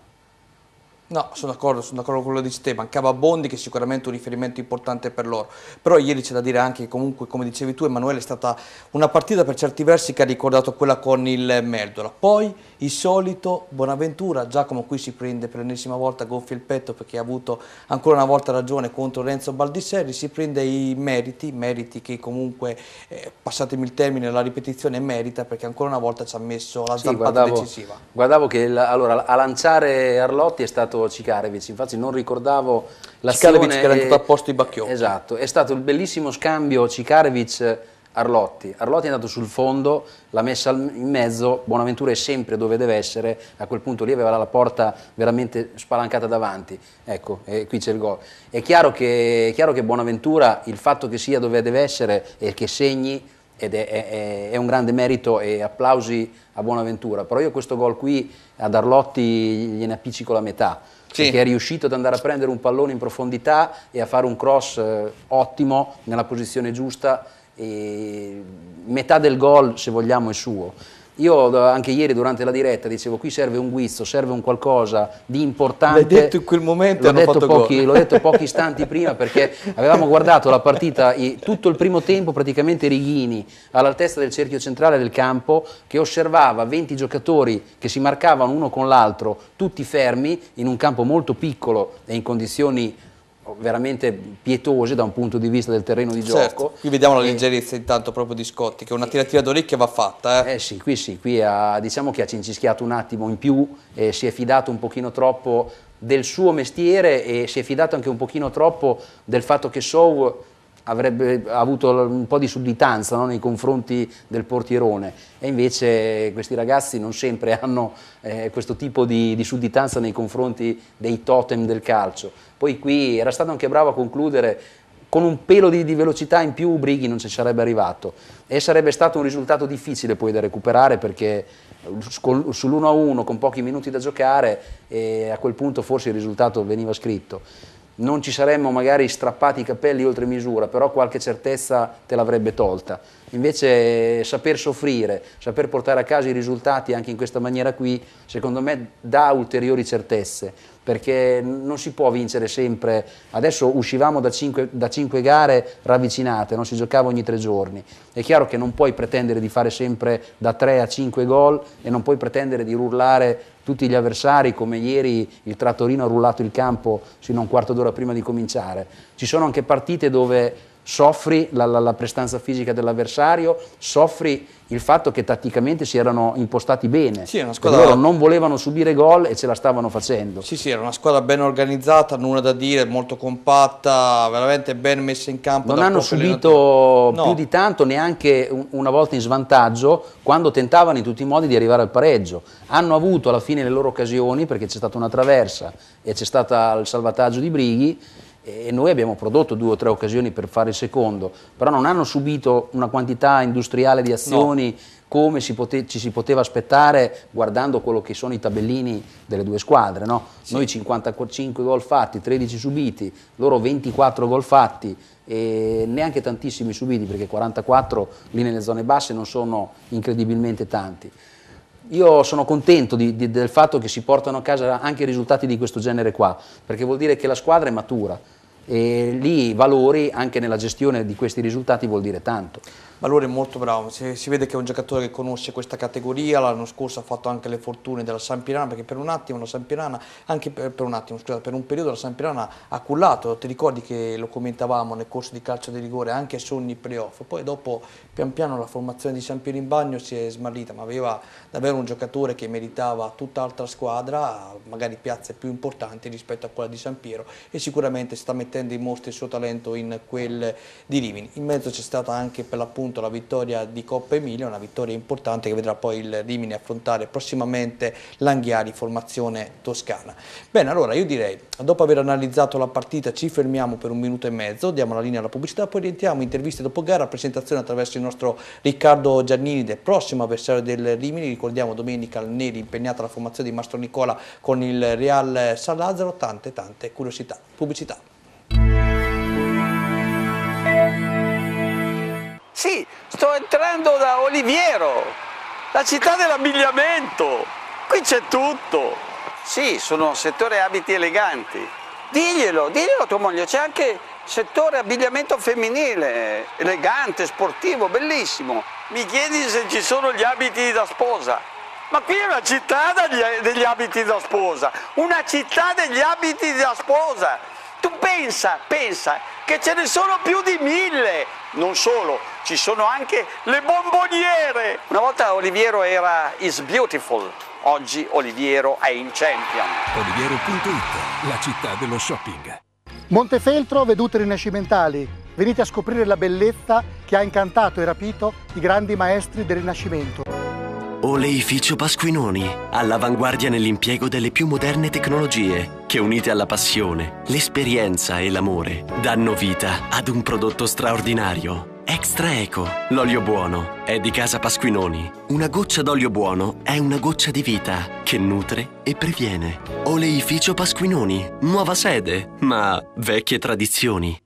No, sono d'accordo, sono d'accordo con quello che dici te, mancava Bondi che è sicuramente un riferimento importante per loro, però ieri c'è da dire anche che comunque, come dicevi tu Emanuele, è stata una partita per certi versi che ha ricordato quella con il Meldola, poi il solito Bonaventura, Giacomo qui si prende per l'ennesima volta, gonfia il petto perché ha avuto ancora una volta ragione contro Renzo Baldisserri, si prende i meriti, meriti che comunque, eh, passatemi il termine, la ripetizione merita perché ancora una volta ci ha messo la zampata sì, decisiva. Guardavo che la, allora, a lanciare Arlotti è stato Cicarevic, infatti non ricordavo l'azione. Cicarevic che era andato a posto i Bacchiocchi. Esatto, è stato il bellissimo scambio Cicarevic Arlotti. Arlotti è andato sul fondo, l'ha messa in mezzo, Bonaventura è sempre dove deve essere, a quel punto lì aveva la porta veramente spalancata davanti, ecco, e qui c'è il gol. È chiaro, che, è chiaro che Bonaventura, il fatto che sia dove deve essere e che segni, ed è, è, è, un grande merito e applausi a Buonaventura, però io questo gol qui ad Arlotti gliene appiccico la metà, sì. perché è riuscito ad andare a prendere un pallone in profondità e a fare un cross eh, ottimo nella posizione giusta, e metà del gol se vogliamo è suo. Io anche ieri durante la diretta dicevo qui serve un guizzo, serve un qualcosa di importante. L'hai detto in quel momento, l'ho detto, pochi, l'ho detto pochi istanti prima perché avevamo guardato la partita tutto il primo tempo praticamente Righini all'altezza del cerchio centrale del campo che osservava 20 giocatori che si marcavano uno con l'altro tutti fermi in un campo molto piccolo e in condizioni veramente pietose da un punto di vista del terreno di certo. gioco. Qui vediamo la leggerezza intanto proprio di Scotti, che è una tiratina d'orecchie va fatta. Eh? eh sì, qui sì, qui ha, diciamo che ha cincischiato un attimo in più e si è fidato un pochino troppo del suo mestiere e si è fidato anche un pochino troppo del fatto che Sou avrebbe avuto un po' di sudditanza no, nei confronti del portierone. E invece questi ragazzi non sempre hanno eh, questo tipo di, di, sudditanza nei confronti dei totem del calcio. Poi qui era stato anche bravo a concludere con un pelo di, di velocità in più Brighi non ci sarebbe arrivato. E sarebbe stato un risultato difficile poi da recuperare perché sull'1-1 con pochi minuti da giocare a quel punto forse il risultato veniva scritto non ci saremmo magari strappati i capelli oltre misura, però qualche certezza te l'avrebbe tolta. Invece saper soffrire, saper portare a casa i risultati anche in questa maniera qui, secondo me dà ulteriori certezze, perché non si può vincere sempre. Adesso uscivamo da cinque, cinque gare ravvicinate, non si giocava ogni tre giorni. È chiaro che non puoi pretendere di fare sempre da 3 a 5 gol e non puoi pretendere di rullare tutti gli avversari come ieri il Trattorino ha rullato il campo sino a un quarto d'ora prima di cominciare. Ci sono anche partite dove soffri la, la, la prestanza fisica dell'avversario, soffri il fatto che tatticamente si erano impostati bene. Sì, squadra... Loro non volevano subire gol e ce la stavano facendo. Sì, sì, era una squadra ben organizzata, nulla da dire, molto compatta, veramente ben messa in campo. Non hanno subito no. più di tanto, neanche una volta in svantaggio, quando tentavano in tutti i modi di arrivare al pareggio. Hanno avuto alla fine le loro occasioni, perché c'è stata una traversa e c'è stato il salvataggio di Brighi, e noi abbiamo prodotto due o tre occasioni per fare il secondo, però non hanno subito una quantità industriale di azioni no. come si ci si poteva aspettare guardando quello che sono i tabellini delle due squadre. No? Sì. Noi 55 gol fatti, 13 subiti, loro 24 gol fatti e neanche tantissimi subiti perché 44 lì nelle zone basse non sono incredibilmente tanti. Io sono contento di, di, del fatto che si portano a casa anche risultati di questo genere qua, perché vuol dire che la squadra è matura e lì i valori anche nella gestione di questi risultati vuol dire tanto. Valore molto bravo, si, si, vede che è un giocatore che conosce questa categoria, l'anno scorso ha fatto anche le fortune della Sampirana perché per un attimo la Sampirana, anche per, per un attimo, scusate, per un periodo la Sampirana ha cullato, ti ricordi che lo commentavamo nel corso di calcio di rigore, anche sogni playoff, poi dopo pian piano la formazione di Sampiero in bagno si è smarrita, ma aveva davvero un giocatore che meritava tutt'altra squadra, magari piazze più importanti rispetto a quella di Sampiero e sicuramente sta mettendo in mostra il suo talento in quel di Rimini. In mezzo c'è stata anche per l'appunto appunto la vittoria di Coppa Emilia, una vittoria importante che vedrà poi il Rimini affrontare prossimamente l'Anghiari, formazione toscana. Bene, allora io direi, dopo aver analizzato la partita ci fermiamo per un minuto e mezzo, diamo la linea alla pubblicità, poi rientriamo interviste dopo gara, presentazione attraverso il nostro Riccardo Giannini del prossimo avversario del Rimini, ricordiamo domenica al Neri impegnata la formazione di Mastro Nicola con il Real San Lazzaro, tante tante curiosità. Pubblicità. Sì, sto entrando da Oliviero, la città dell'abbigliamento. Qui c'è tutto. Sì, sono settore abiti eleganti. Diglielo, diglielo a tua moglie, c'è anche settore abbigliamento femminile, elegante, sportivo, bellissimo. Mi chiedi se ci sono gli abiti da sposa. Ma qui è una città degli, abiti da sposa, una città degli abiti da sposa. Tu pensa, pensa che ce ne sono più di mille. Non solo, ci sono anche le bomboniere. Una volta Oliviero era is beautiful, oggi Oliviero è in champion. Oliviero.it, la città dello shopping. Montefeltro, vedute rinascimentali. Venite a scoprire la bellezza che ha incantato e rapito i grandi maestri del Rinascimento. Oleificio Pasquinoni, all'avanguardia nell'impiego delle più moderne tecnologie, che unite alla passione, l'esperienza e l'amore, danno vita ad un prodotto straordinario. Extra Eco, l'olio buono, è di casa Pasquinoni. Una goccia d'olio buono è una goccia di vita che nutre e previene. Oleificio Pasquinoni, nuova sede, ma vecchie tradizioni.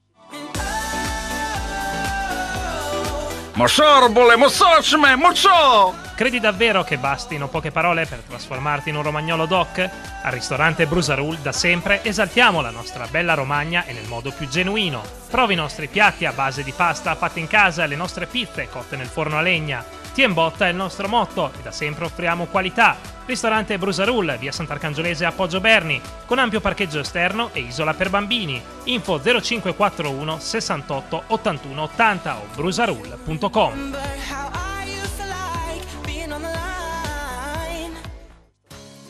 Mosorbole, mosocme, mosso! Credi davvero che bastino poche parole per trasformarti in un romagnolo doc? Al ristorante Brusarul da sempre esaltiamo la nostra bella Romagna e nel modo più genuino. Provi i nostri piatti a base di pasta fatti in casa e le nostre pizze cotte nel forno a legna. Tiembotta è il nostro motto e da sempre offriamo qualità. Ristorante Brusarul, via Sant'Arcangiolese a Poggio Berni, con ampio parcheggio esterno e isola per bambini. Info 0541 68 81 80 o brusarul.com.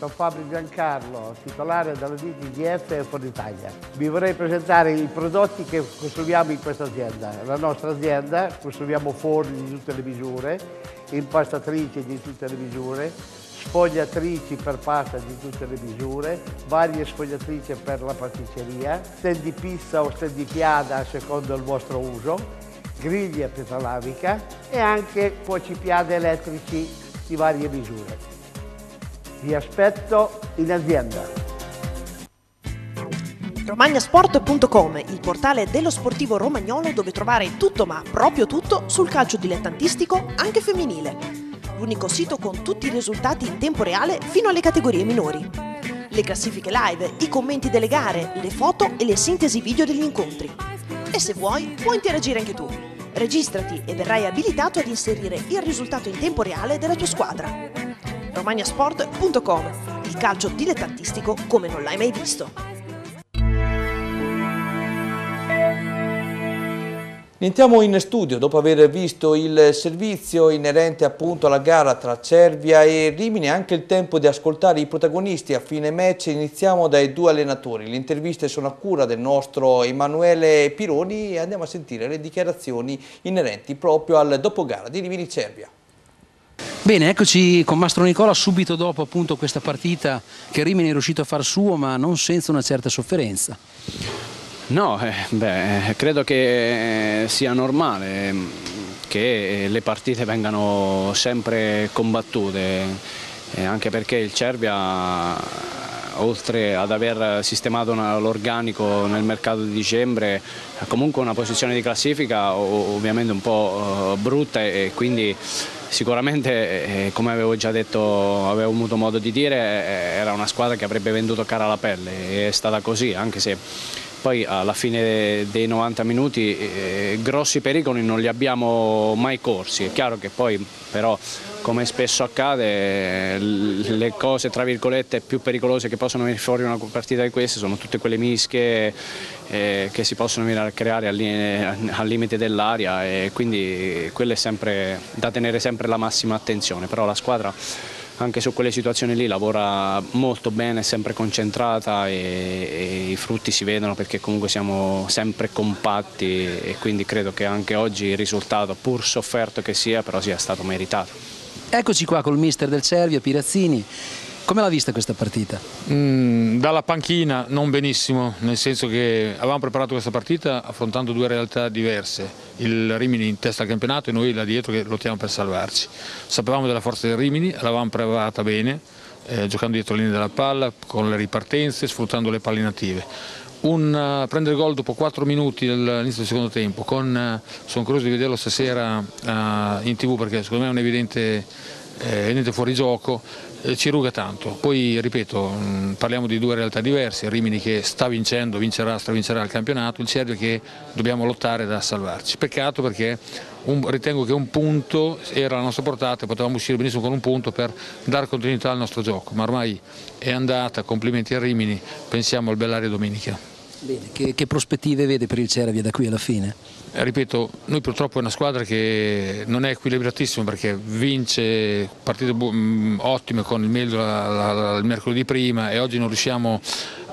Sono Fabio Giancarlo, titolare della DTGF e Foritalia. Vi vorrei presentare i prodotti che costruiamo in questa azienda. La nostra azienda costruiamo forni di tutte le misure, impastatrici di tutte le misure, sfogliatrici per pasta di tutte le misure, varie sfogliatrici per la pasticceria, stand di pizza o stand di piada secondo il vostro uso, griglia petrolavica e anche cuocipiade elettrici di varie misure. Vi aspetto in azienda. Romagnasport.com, il portale dello sportivo romagnolo dove trovare tutto ma proprio tutto sul calcio dilettantistico anche femminile. L'unico sito con tutti i risultati in tempo reale fino alle categorie minori. Le classifiche live, i commenti delle gare, le foto e le sintesi video degli incontri. E se vuoi, puoi interagire anche tu. Registrati e verrai abilitato ad inserire il risultato in tempo reale della tua squadra. Romagnasport.com, il calcio dilettantistico come non l'hai mai visto. Entriamo in studio dopo aver visto il servizio inerente appunto alla gara tra Cervia e Rimini, anche il tempo di ascoltare i protagonisti a fine match. Iniziamo dai due allenatori. Le interviste sono a cura del nostro Emanuele Pironi e andiamo a sentire le dichiarazioni inerenti proprio al dopogara di Rimini Cervia. Bene, eccoci con Mastro Nicola subito dopo appunto questa partita che Rimini è riuscito a far suo ma non senza una certa sofferenza. No, eh, beh, credo che sia normale mm, che le partite vengano sempre combattute, eh, anche perché il Cervia, oltre ad aver sistemato l'organico nel mercato di dicembre, ha comunque una posizione di classifica ovviamente un po' eh, brutta e quindi sicuramente, come avevo già detto, avevo avuto modo di dire, era una squadra che avrebbe venduto cara la pelle è stata così, anche se poi alla fine dei 90 minuti eh, grossi pericoli non li abbiamo mai corsi, è chiaro che poi però come spesso accade le cose tra virgolette più pericolose che possono venire fuori una partita di queste sono tutte quelle mischie eh, che si possono venire a creare al, al limite dell'aria e quindi è sempre da tenere sempre la massima attenzione, però la squadra anche su quelle situazioni lì lavora molto bene, sempre concentrata e, e, i frutti si vedono perché comunque siamo sempre compatti e quindi credo che anche oggi il risultato, pur sofferto che sia, però sia stato meritato. Eccoci qua col mister del Cervia, Pirazzini. Come l'ha vista questa partita? Mm, dalla panchina non benissimo, nel senso che avevamo preparato questa partita affrontando due realtà diverse, il Rimini in testa al campionato e noi là dietro che lottiamo per salvarci. Sapevamo della forza del Rimini, l'avevamo preparata bene, eh, giocando dietro la linea della palla, con le ripartenze, sfruttando le palle native. Un, uh, prendere gol dopo 4 minuti dall'inizio del secondo tempo, uh, sono curioso di vederlo stasera uh, in tv perché secondo me è un evidente, eh, evidente fuorigioco, ci ruga tanto. Poi, ripeto, mm, parliamo di due realtà diverse, Rimini che sta vincendo, vincerà, stravincerà il campionato, il Cervio che dobbiamo lottare da salvarci. Peccato perché un, ritengo che un punto era alla nostra portata, potevamo uscire benissimo con un punto per dare continuità al nostro gioco, ma ormai è andata, complimenti a Rimini, pensiamo al Bellaria domenica. Bene, che, che prospettive vede per il Cervia da qui alla fine? Eh, ripeto, noi purtroppo è una squadra che non è equilibratissima perché vince partite mm, ottime con il meglio il mercoledì prima e oggi non riusciamo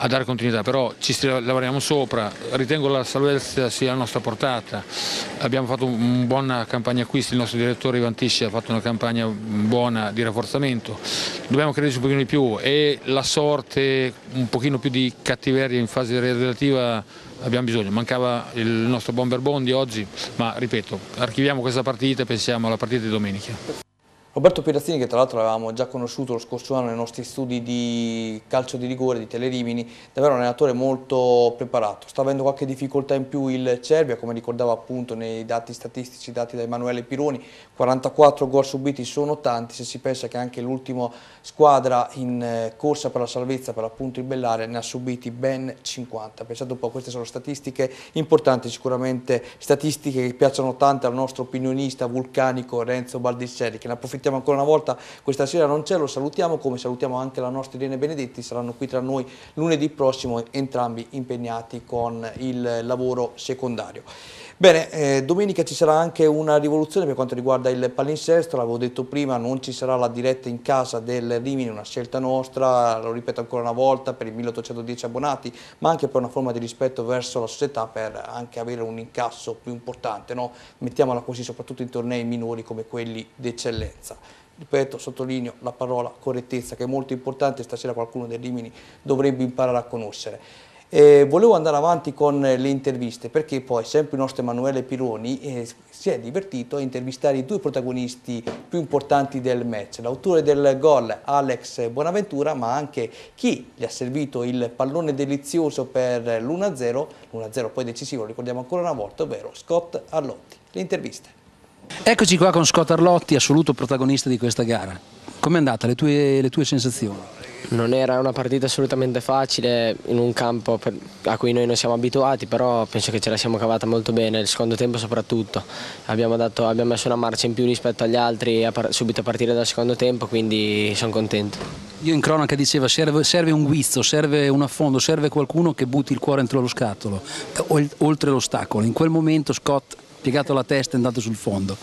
a dare continuità, però ci lavoriamo sopra, ritengo la salvezza sia a nostra portata, abbiamo fatto una buona campagna acquisti, il nostro direttore Ivan Tisci ha fatto una campagna buona di rafforzamento, dobbiamo crederci un pochino di più e la sorte, un pochino più di cattiveria in fase relativa abbiamo bisogno, mancava il nostro bomber bondi oggi, ma ripeto, archiviamo questa partita e pensiamo alla partita di domenica. Roberto Pirazzini, che tra l'altro avevamo già conosciuto lo scorso anno nei nostri studi di calcio di rigore di Telerimini, davvero un allenatore molto preparato. Sta avendo qualche difficoltà in più il Cervia, come ricordava appunto nei dati statistici dati da Emanuele Pironi, 44 gol subiti sono tanti, se si pensa che anche l'ultima squadra in eh, corsa per la salvezza, per appunto il Bellaria, ne ha subiti ben 50. Pensate un po', queste sono statistiche importanti, sicuramente statistiche che piacciono tanto al nostro opinionista vulcanico Renzo Baldisseri, che ne approfittiamo ancora una volta, questa sera non c'è, lo salutiamo come salutiamo anche la nostra Irene Benedetti, saranno qui tra noi lunedì prossimo entrambi impegnati con il lavoro secondario. Bene, eh, domenica ci sarà anche una rivoluzione per quanto riguarda il palinsesto, l'avevo detto prima, non ci sarà la diretta in casa del Rimini, una scelta nostra, lo ripeto ancora una volta, per i 1810 abbonati, ma anche per una forma di rispetto verso la società per anche avere un incasso più importante, no? mettiamola così, soprattutto in tornei minori come quelli d'eccellenza ripeto, sottolineo la parola correttezza che è molto importante, stasera qualcuno dei Rimini dovrebbe imparare a conoscere. E volevo andare avanti con le interviste perché poi sempre il nostro Emanuele Pironi eh, si è divertito a intervistare i due protagonisti più importanti del match, l'autore del gol Alex Bonaventura ma anche chi gli ha servito il pallone delizioso per l'1-0, l'1-0 poi decisivo, ricordiamo ancora una volta, ovvero Scott Arlotti. Le interviste. Eccoci qua con Scott Arlotti, assoluto protagonista di questa gara. Com'è andata? Le tue, le tue sensazioni? Non era una partita assolutamente facile in un campo per, a cui noi non siamo abituati, però penso che ce la siamo cavata molto bene, il secondo tempo soprattutto. Abbiamo, dato, abbiamo messo una marcia in più rispetto agli altri a par subito a partire dal secondo tempo, quindi sono contento. Io in cronaca diceva serve, serve un guizzo, serve un affondo, serve qualcuno che butti il cuore entro lo scatolo, oltre l'ostacolo. In quel momento Scott, piegato la testa, è andato sul fondo.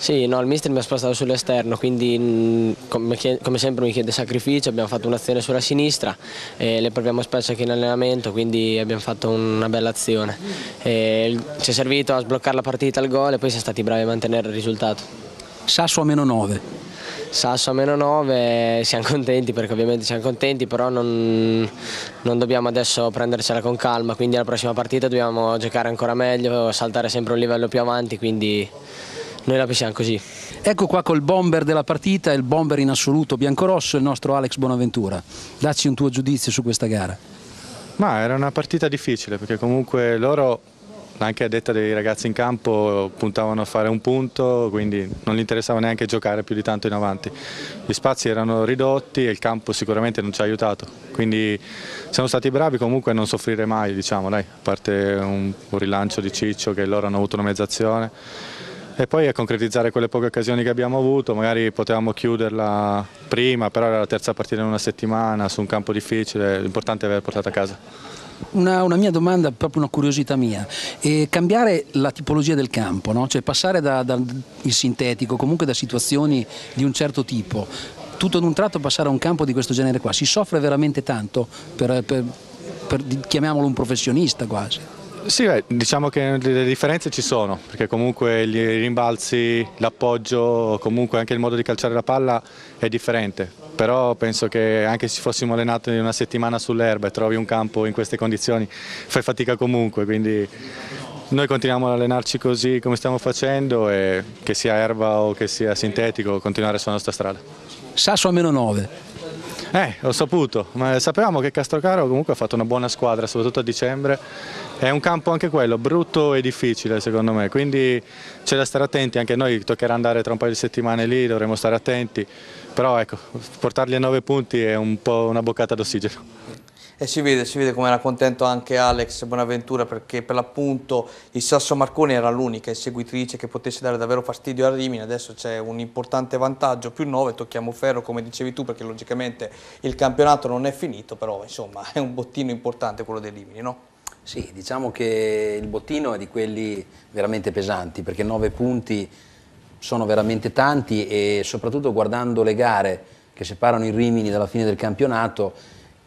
Sì, no, il mister mi ha spostato sull'esterno, quindi mm, come, come, sempre mi chiede sacrificio, abbiamo fatto un'azione sulla sinistra, e le proviamo spesso anche in allenamento, quindi abbiamo fatto una bella azione. E ci è servito a sbloccare la partita al gol e poi siamo stati bravi a mantenere il risultato. Sasso a meno 9. Sasso a meno 9, siamo contenti perché ovviamente siamo contenti, però non, non, dobbiamo adesso prendercela con calma, quindi alla prossima partita dobbiamo giocare ancora meglio, saltare sempre un livello più avanti, quindi noi la pensiamo così. Ecco qua col bomber della partita, il bomber in assoluto biancorosso, il nostro Alex Bonaventura. Dacci un tuo giudizio su questa gara. Ma era una partita difficile perché comunque loro, anche a detta dei ragazzi in campo, puntavano a fare un punto, quindi non gli interessava neanche giocare più di tanto in avanti. Gli spazi erano ridotti e il campo sicuramente non ci ha aiutato, quindi siamo stati bravi comunque a non soffrire mai, diciamo, dai, a parte un, un rilancio di Ciccio che loro hanno avuto una mezzazione e poi a concretizzare quelle poche occasioni che abbiamo avuto, magari potevamo chiuderla prima, però era la terza partita in una settimana su un campo difficile, l'importante è aver portato a casa. Una, una, mia domanda, proprio una curiosità mia, e cambiare la tipologia del campo, no? cioè passare dal da sintetico, comunque da situazioni di un certo tipo, tutto ad un tratto passare a un campo di questo genere qua, si soffre veramente tanto per, per, per chiamiamolo un professionista quasi? Sì, beh, diciamo che le differenze ci sono, perché comunque i rimbalzi, l'appoggio, comunque anche il modo di calciare la palla è differente, però penso che anche se fossimo allenati una settimana sull'erba e trovi un campo in queste condizioni, fai fatica comunque, quindi noi continuiamo ad allenarci così come stiamo facendo e che sia erba o che sia sintetico, continuare sulla nostra strada. Sasso a meno 9. Eh, ho saputo, ma sapevamo che Castrocaro comunque ha fatto una buona squadra, soprattutto a dicembre. È un campo anche quello, brutto e difficile secondo me, quindi c'è da stare attenti, anche noi toccherà andare tra un paio di settimane lì, dovremo stare attenti, però ecco, portarli a nove punti è un po' una boccata d'ossigeno. E si vede, si vede come era contento anche Alex Bonaventura perché per l'appunto il Sasso Marconi era l'unica inseguitrice che potesse dare davvero fastidio a Rimini, adesso c'è un importante vantaggio, più 9, tocchiamo ferro come dicevi tu perché logicamente il campionato non è finito, però insomma è un bottino importante quello dei Rimini, no? Sì, diciamo che il bottino è di quelli veramente pesanti perché 9 punti sono veramente tanti e soprattutto guardando le gare che separano i Rimini dalla fine del campionato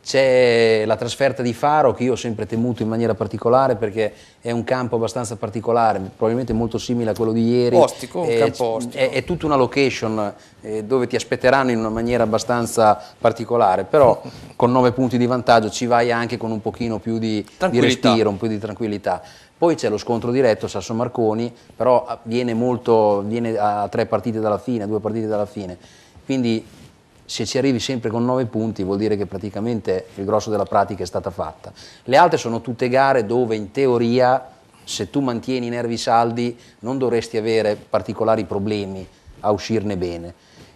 c'è la trasferta di Faro che io ho sempre temuto in maniera particolare perché è un campo abbastanza particolare, probabilmente molto simile a quello di ieri. Ostico, campo ostico. È, è, tutta una location eh, dove ti aspetteranno in una maniera abbastanza particolare, però con nove punti di vantaggio ci vai anche con un pochino più di, di respiro, un po' di tranquillità. Poi c'è lo scontro diretto Sasso Marconi, però viene, molto, viene a tre partite dalla fine, a due partite dalla fine. Quindi se ci arrivi sempre con 9 punti vuol dire che praticamente il grosso della pratica è stata fatta. Le altre sono tutte gare dove in teoria se tu mantieni i nervi saldi non dovresti avere particolari problemi a uscirne bene.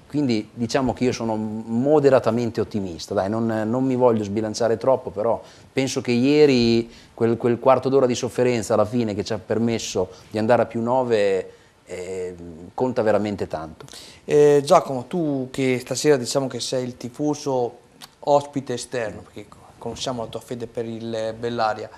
Quindi diciamo che io sono moderatamente ottimista, Dai, non, non, mi voglio sbilanciare troppo, però penso che ieri quel, quel quarto d'ora di sofferenza alla fine che ci ha permesso di andare a più 9 eh, conta veramente tanto. Eh, Giacomo, tu che stasera diciamo che sei il tifoso ospite esterno, perché conosciamo la tua fede per il Bellaria,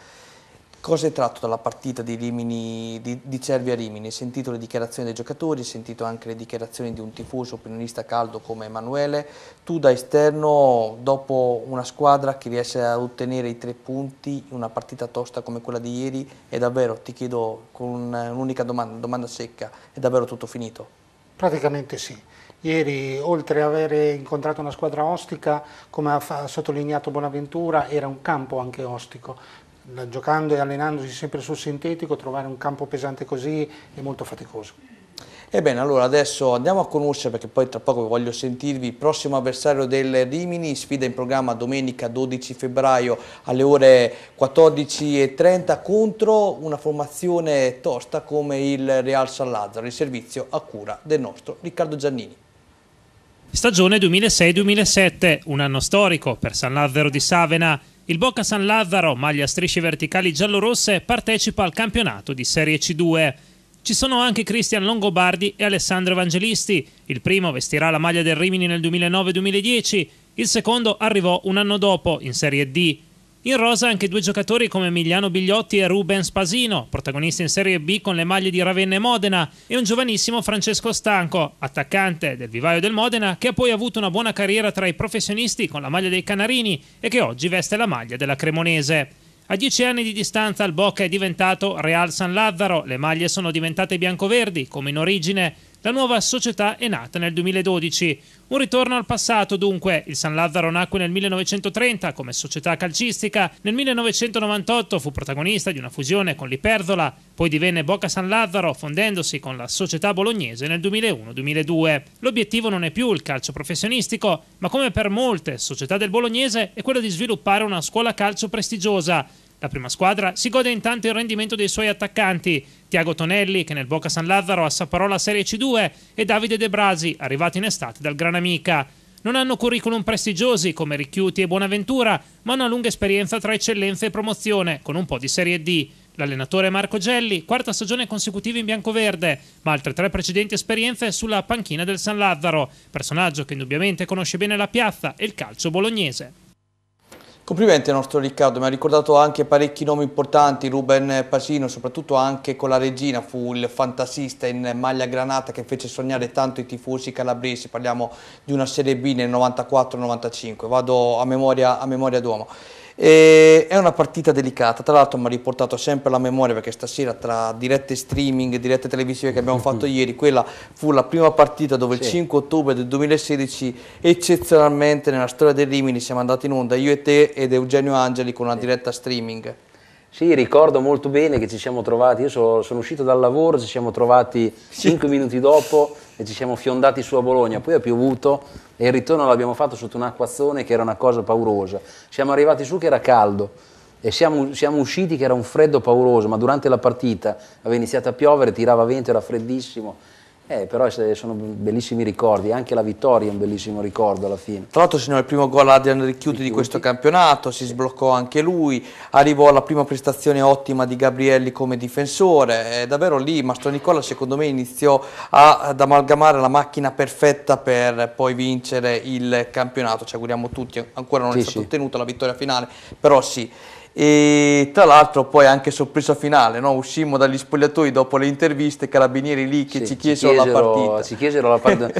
Cosa hai tratto dalla partita di, Rimini, di, di Cervia Rimini? Hai sentito le dichiarazioni dei giocatori, hai sentito anche le dichiarazioni di un tifoso opinionista caldo come Emanuele. Tu da esterno, dopo una squadra che riesce a ottenere i tre punti in una partita tosta come quella di ieri, è davvero, ti chiedo con un'unica domanda, domanda secca, è davvero tutto finito? Praticamente sì. Ieri, oltre ad aver incontrato una squadra ostica, come ha sottolineato Bonaventura, era un campo anche ostico giocando e allenandosi sempre sul sintetico, trovare un campo pesante così è molto faticoso. Ebbene, allora adesso andiamo a conoscere, perché poi tra poco voglio sentirvi, il prossimo avversario del Rimini, sfida in programma domenica 12 febbraio alle ore 14.30 contro una formazione tosta come il Real San Lazzaro, il servizio a cura del nostro Riccardo Giannini. Stagione 2006-2007, un anno storico per San Lazzaro di Savena. Il Bocca San Lazzaro, maglia strisce verticali giallorosse, partecipa al campionato di Serie C2. Ci sono anche Cristian Longobardi e Alessandro Evangelisti. Il primo vestirà la maglia del Rimini nel 2009-2010, il secondo arrivò un anno dopo, in Serie D. In rosa anche due giocatori come Emiliano Bigliotti e Ruben Spasino, protagonisti in Serie B con le maglie di Ravenna e Modena, e un giovanissimo Francesco Stanco, attaccante del vivaio del Modena, che ha poi avuto una buona carriera tra i professionisti con la maglia dei Canarini e che oggi veste la maglia della Cremonese. A dieci anni di distanza il Boca è diventato Real San Lazzaro, le maglie sono diventate biancoverdi, come in origine. La nuova società è nata nel 2012. Un ritorno al passato dunque. Il San Lazzaro nacque nel 1930 come società calcistica, nel 1998 fu protagonista di una fusione con l'Iperdola, poi divenne Boca San Lazzaro fondendosi con la società bolognese nel 2001-2002. L'obiettivo non è più il calcio professionistico, ma come per molte società del bolognese è quello di sviluppare una scuola calcio prestigiosa la prima squadra si gode intanto il rendimento dei suoi attaccanti, Tiago Tonelli che nel Boca San Lazzaro assaporò la Serie C2 e Davide De Brasi, arrivato in estate dal Granamica. Non hanno curriculum prestigiosi come Ricchiuti e Buonaventura, ma una lunga esperienza tra eccellenza e promozione, con un po' di Serie D. L'allenatore Marco Gelli, quarta stagione consecutiva in biancoverde, ma altre tre precedenti esperienze sulla panchina del San Lazzaro, personaggio che indubbiamente conosce bene la piazza e il calcio bolognese. Complimenti al nostro Riccardo, mi ha ricordato anche parecchi nomi importanti, Ruben Pasino, soprattutto anche con la regina, fu il fantasista in maglia granata che fece sognare tanto i tifosi calabresi, parliamo di una Serie B nel 94-95, vado a memoria, a memoria d'uomo. E è una partita delicata, tra l'altro mi ha riportato sempre la memoria perché stasera tra dirette streaming e dirette televisive che abbiamo fatto ieri, quella fu la prima partita dove sì. il 5 ottobre del 2016 eccezionalmente nella storia del Rimini siamo andati in onda io e te ed Eugenio Angeli con una sì. diretta streaming. Sì, ricordo molto bene che ci siamo trovati, io sono, sono uscito dal lavoro, ci siamo trovati 5 sì. minuti dopo e ci siamo fiondati su a Bologna, poi ha piovuto e il ritorno l'abbiamo fatto sotto un acquazzone che era una cosa paurosa. Siamo arrivati su che era caldo e siamo, siamo, usciti che era un freddo pauroso, ma durante la partita aveva iniziato a piovere, tirava vento, era freddissimo eh, però sono bellissimi ricordi, anche la vittoria è un bellissimo ricordo alla fine. Tra l'altro signor il primo gol Adrian Ricchiuti di questo campionato, si sbloccò anche lui, arrivò la prima prestazione ottima di Gabrielli come difensore, e davvero lì Mastro Nicola secondo me iniziò a, ad amalgamare la macchina perfetta per poi vincere il campionato, ci auguriamo tutti, ancora non sì, è stata sì. ottenuta la vittoria finale, però sì e tra l'altro poi anche sorpresa finale, no? uscimmo dagli spogliatoi dopo le interviste, carabinieri lì che sì, ci, chiesero ci, chiesero la partita. Ci chiesero la partita.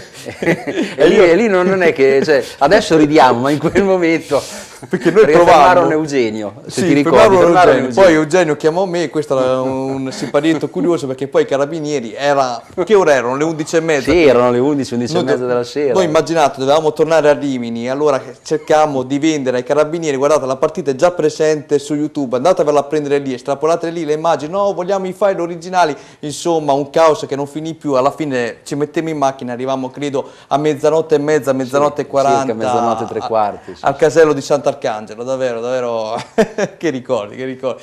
e, lì, e, lì, non è che, cioè, adesso ridiamo, ma in quel momento perché noi provavamo Eugenio, se sì, ti ricordi, Eugenio. Eugenio. poi Eugenio chiamò me, questo era un simpatietto curioso perché poi i carabinieri era, che ore erano? Le 11 e mezza? Sì, erano le 11, 11 e mezza della sera. Noi immaginate, dovevamo tornare a Rimini, allora cercammo di vendere ai carabinieri, guardate la partita è già presente su YouTube, andatevela a prendere lì, estrapolate lì le immagini, no vogliamo i file originali, insomma un caos che non finì più, alla fine ci mettemmo in macchina, arrivavamo credo a mezzanotte e mezza, mezzanotte e quaranta, mezzanotte e tre quarti, sì. al casello di Sant'Arcangelo, davvero, davvero, che ricordi, che ricordi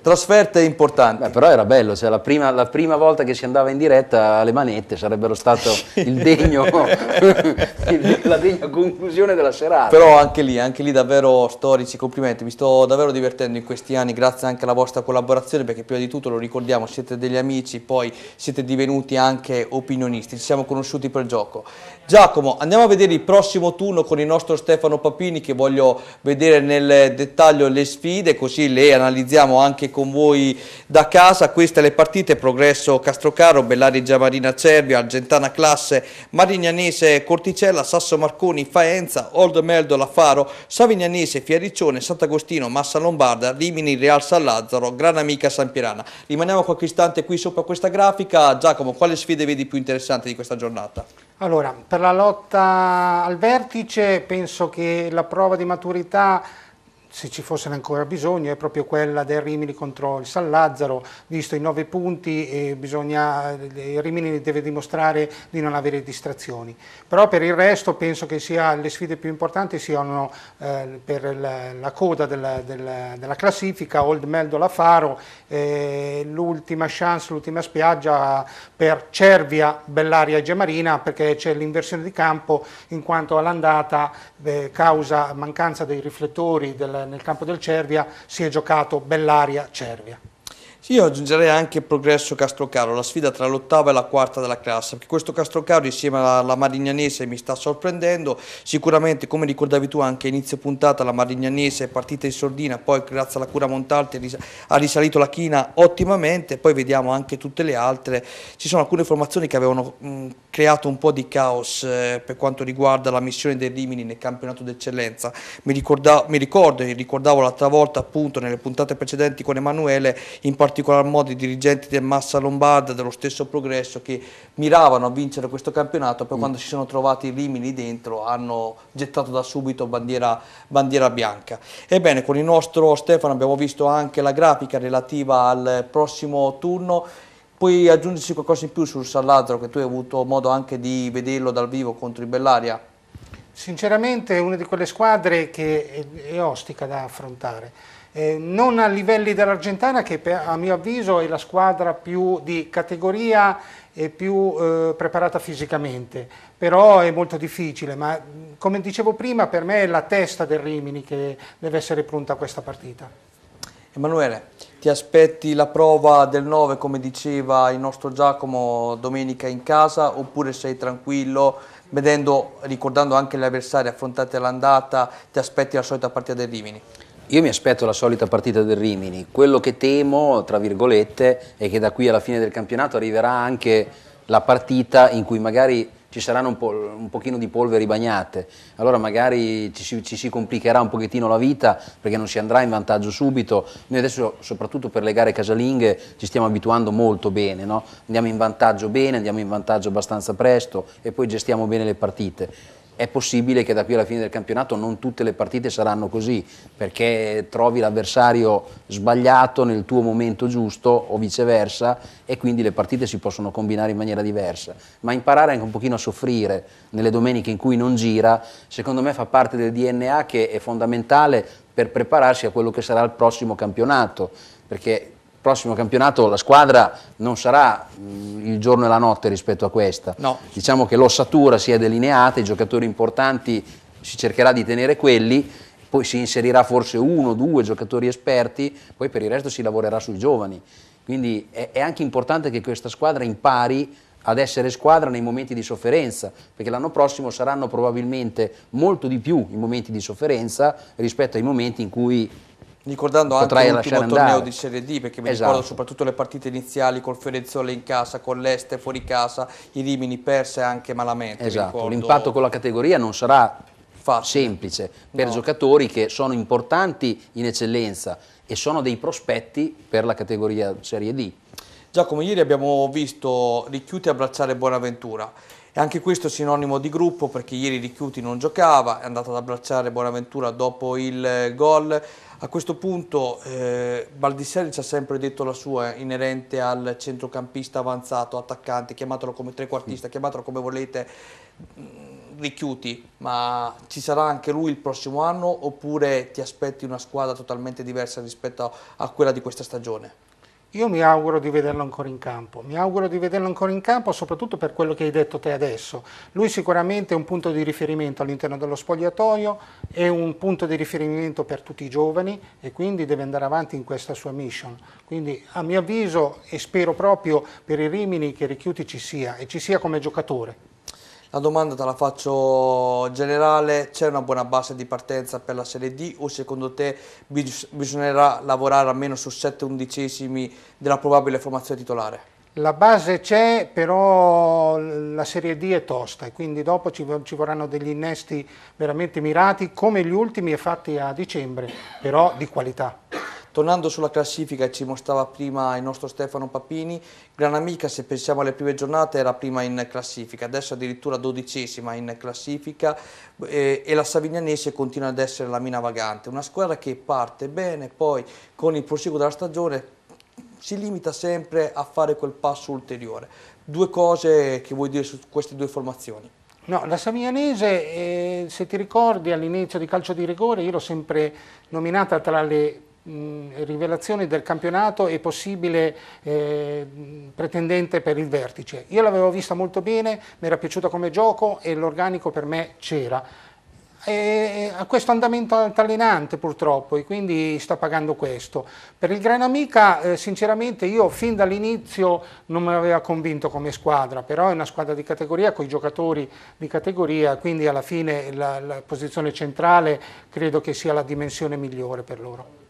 trasferte importanti. Beh, però era bello, cioè la, prima, la, prima, volta che si andava in diretta alle manette sarebbero stato il degno, la degna conclusione della serata. Però anche lì, anche lì davvero storici, complimenti, mi sto davvero divertendo in questi anni grazie anche alla vostra collaborazione perché prima di tutto lo ricordiamo, siete degli amici, poi siete divenuti anche opinionisti, ci siamo conosciuti per gioco. Giacomo, andiamo a vedere il prossimo turno con il nostro Stefano Papini che voglio vedere nel dettaglio le sfide così le analizziamo anche anche con voi da casa. Queste le partite, Progresso Castrocaro, Bellari Giamarina Cervia, Argentana Classe, Marignanese Corticella, Sasso Marconi Faenza, Old Meldo Faro, Savignanese Fiariccione, Sant'Agostino Massa Lombarda, Rimini Real San Lazzaro, Gran Amica San Pirana. Rimaniamo qualche istante qui sopra questa grafica. Giacomo, quale sfide vedi più interessanti di questa giornata? Allora, per la lotta al vertice penso che la prova di maturità se ci fosse ancora bisogno, è proprio quella del Rimini contro il San Lazzaro, visto i nove punti e bisogna, il Rimini deve dimostrare di non avere distrazioni. Però per il resto penso che sia, le sfide più importanti siano eh, per la, la coda della, della, della, classifica, Old Meldola Faro, eh, l'ultima chance, l'ultima spiaggia per Cervia, Bellaria e Gemarina perché c'è l'inversione di campo in quanto all'andata eh, causa mancanza dei riflettori del nel campo del Cervia si è giocato Bellaria-Cervia. Sì, io aggiungerei anche progresso Castrocaro, la sfida tra l'ottava e la quarta della classe, perché questo Castrocaro insieme alla Marignanese mi sta sorprendendo, sicuramente come ricordavi tu anche inizio puntata la Marignanese è partita in sordina, poi grazie alla cura Montalti ha risalito la china ottimamente, poi vediamo anche tutte le altre, ci sono alcune formazioni che avevano mh, creato un po' di caos eh, per quanto riguarda la missione dei Rimini nel campionato d'eccellenza, mi, mi ricordo e ricordavo l'altra volta appunto nelle puntate precedenti con Emanuele, in particolare particolar modo i dirigenti del Massa Lombarda, dello stesso Progresso, che miravano a vincere questo campionato, poi mm. quando si sono trovati i Rimini dentro hanno gettato da subito bandiera, bandiera bianca. Ebbene, con il nostro Stefano abbiamo visto anche la grafica relativa al prossimo turno, puoi aggiungersi qualcosa in più sul San Lazzaro, che tu hai avuto modo anche di vederlo dal vivo contro il Bellaria? Sinceramente è una di quelle squadre che è ostica da affrontare eh, non a livelli dell'Argentana che per, a mio avviso è la squadra più di categoria e più eh, preparata fisicamente, però è molto difficile, ma come dicevo prima per me è la testa del Rimini che deve essere pronta a questa partita. Emanuele, ti aspetti la prova del 9 come diceva il nostro Giacomo domenica in casa oppure sei tranquillo vedendo, ricordando anche gli avversari affrontati all'andata, ti aspetti la solita partita del Rimini? Io mi aspetto la solita partita del Rimini, quello che temo, tra virgolette, è che da qui alla fine del campionato arriverà anche la partita in cui magari ci saranno un, po', un pochino di polveri bagnate, allora magari ci si, ci si, complicherà un pochettino la vita perché non si andrà in vantaggio subito. Noi adesso, soprattutto per le gare casalinghe, ci stiamo abituando molto bene, no? andiamo in vantaggio bene, andiamo in vantaggio abbastanza presto e poi gestiamo bene le partite è possibile che da qui alla fine del campionato non tutte le partite saranno così, perché trovi l'avversario sbagliato nel tuo momento giusto o viceversa e quindi le partite si possono combinare in maniera diversa. Ma imparare anche un pochino a soffrire nelle domeniche in cui non gira, secondo me fa parte del DNA che è fondamentale per prepararsi a quello che sarà il prossimo campionato, perché prossimo campionato la squadra non sarà mm, il giorno e la notte rispetto a questa. No. Diciamo che l'ossatura si è delineata, i giocatori importanti si cercherà di tenere quelli, poi si inserirà forse uno o due giocatori esperti, poi per il resto si lavorerà sui giovani. Quindi è, è anche importante che questa squadra impari ad essere squadra nei momenti di sofferenza, perché l'anno prossimo saranno probabilmente molto di più i momenti di sofferenza rispetto ai momenti in cui Ricordando anche l'ultimo torneo di Serie D, perché mi esatto. ricordo soprattutto le partite iniziali col Fiorenzuola in casa, con l'Este fuori casa, i Rimini perse anche malamente. Esatto, l'impatto con la categoria non sarà Facile. semplice per no. giocatori che sono importanti in eccellenza e sono dei prospetti per la categoria Serie D. Giacomo, ieri abbiamo visto Ricchiuti abbracciare Buonaventura. E anche questo è sinonimo di gruppo perché ieri Ricchiuti non giocava, è andato ad abbracciare Buonaventura dopo il gol. A questo punto eh, Baldisselli ci ha sempre detto la sua inerente al centrocampista avanzato, attaccante, chiamatelo come trequartista, chiamatelo come volete, mm, richiuti, ma ci sarà anche lui il prossimo anno oppure ti aspetti una squadra totalmente diversa rispetto a quella di questa stagione? Io mi auguro di vederlo ancora in campo, mi auguro di vederlo ancora in campo soprattutto per quello che hai detto te adesso. Lui sicuramente è un punto di riferimento all'interno dello spogliatoio, è un punto di riferimento per tutti i giovani e quindi deve andare avanti in questa sua mission. Quindi a mio avviso e spero proprio per i Rimini che Richiuti ci sia e ci sia come giocatore. La domanda te la faccio generale, c'è una buona base di partenza per la Serie D o secondo te bis bisognerà lavorare almeno su 7 undicesimi della probabile formazione titolare? La base c'è, però la Serie D è tosta e quindi dopo ci, ci, vorranno degli innesti veramente mirati come gli ultimi fatti a dicembre, però di qualità. Tornando sulla classifica, ci mostrava prima il nostro Stefano Papini, Granamica se pensiamo alle prime giornate era prima in classifica, adesso addirittura dodicesima in classifica eh, e la Savignanese continua ad essere la mina vagante, una squadra che parte bene, poi con il proseguo della stagione si limita sempre a fare quel passo ulteriore. Due cose che vuoi dire su queste due formazioni? No, la Savignanese, eh, se ti ricordi all'inizio di calcio di rigore, io l'ho sempre nominata tra le mh, rivelazioni del campionato e possibile eh, pretendente per il vertice. Io l'avevo vista molto bene, mi era piaciuta come gioco e l'organico per me c'era ha questo andamento altalenante purtroppo e quindi sta pagando questo. Per il Gran Amica eh, sinceramente io fin dall'inizio non mi aveva convinto come squadra, però è una squadra di categoria con i giocatori di categoria, quindi alla fine la, la posizione centrale credo che sia la dimensione migliore per loro.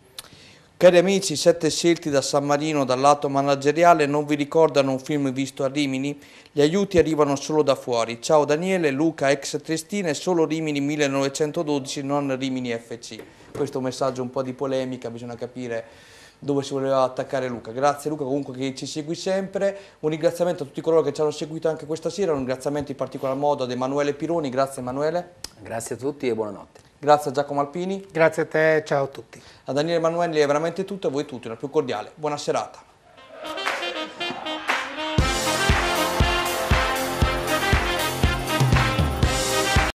Cari amici, sette scelti da San Marino dal lato manageriale non vi ricordano un film visto a Rimini? Gli aiuti arrivano solo da fuori. Ciao Daniele, Luca ex Triestine, solo Rimini 1912, non Rimini FC. Questo è messaggio un po' di polemica, bisogna capire dove si voleva attaccare Luca. Grazie Luca comunque che ci segui sempre, un ringraziamento a tutti coloro che ci hanno seguito anche questa sera, un ringraziamento in particolar modo ad Emanuele Pironi, grazie Emanuele. Grazie a tutti e buonanotte. Grazie a Giacomo Alpini. Grazie a te, ciao a tutti. A Daniele Emanuelli è veramente tutto e a voi tutti una più cordiale buona serata.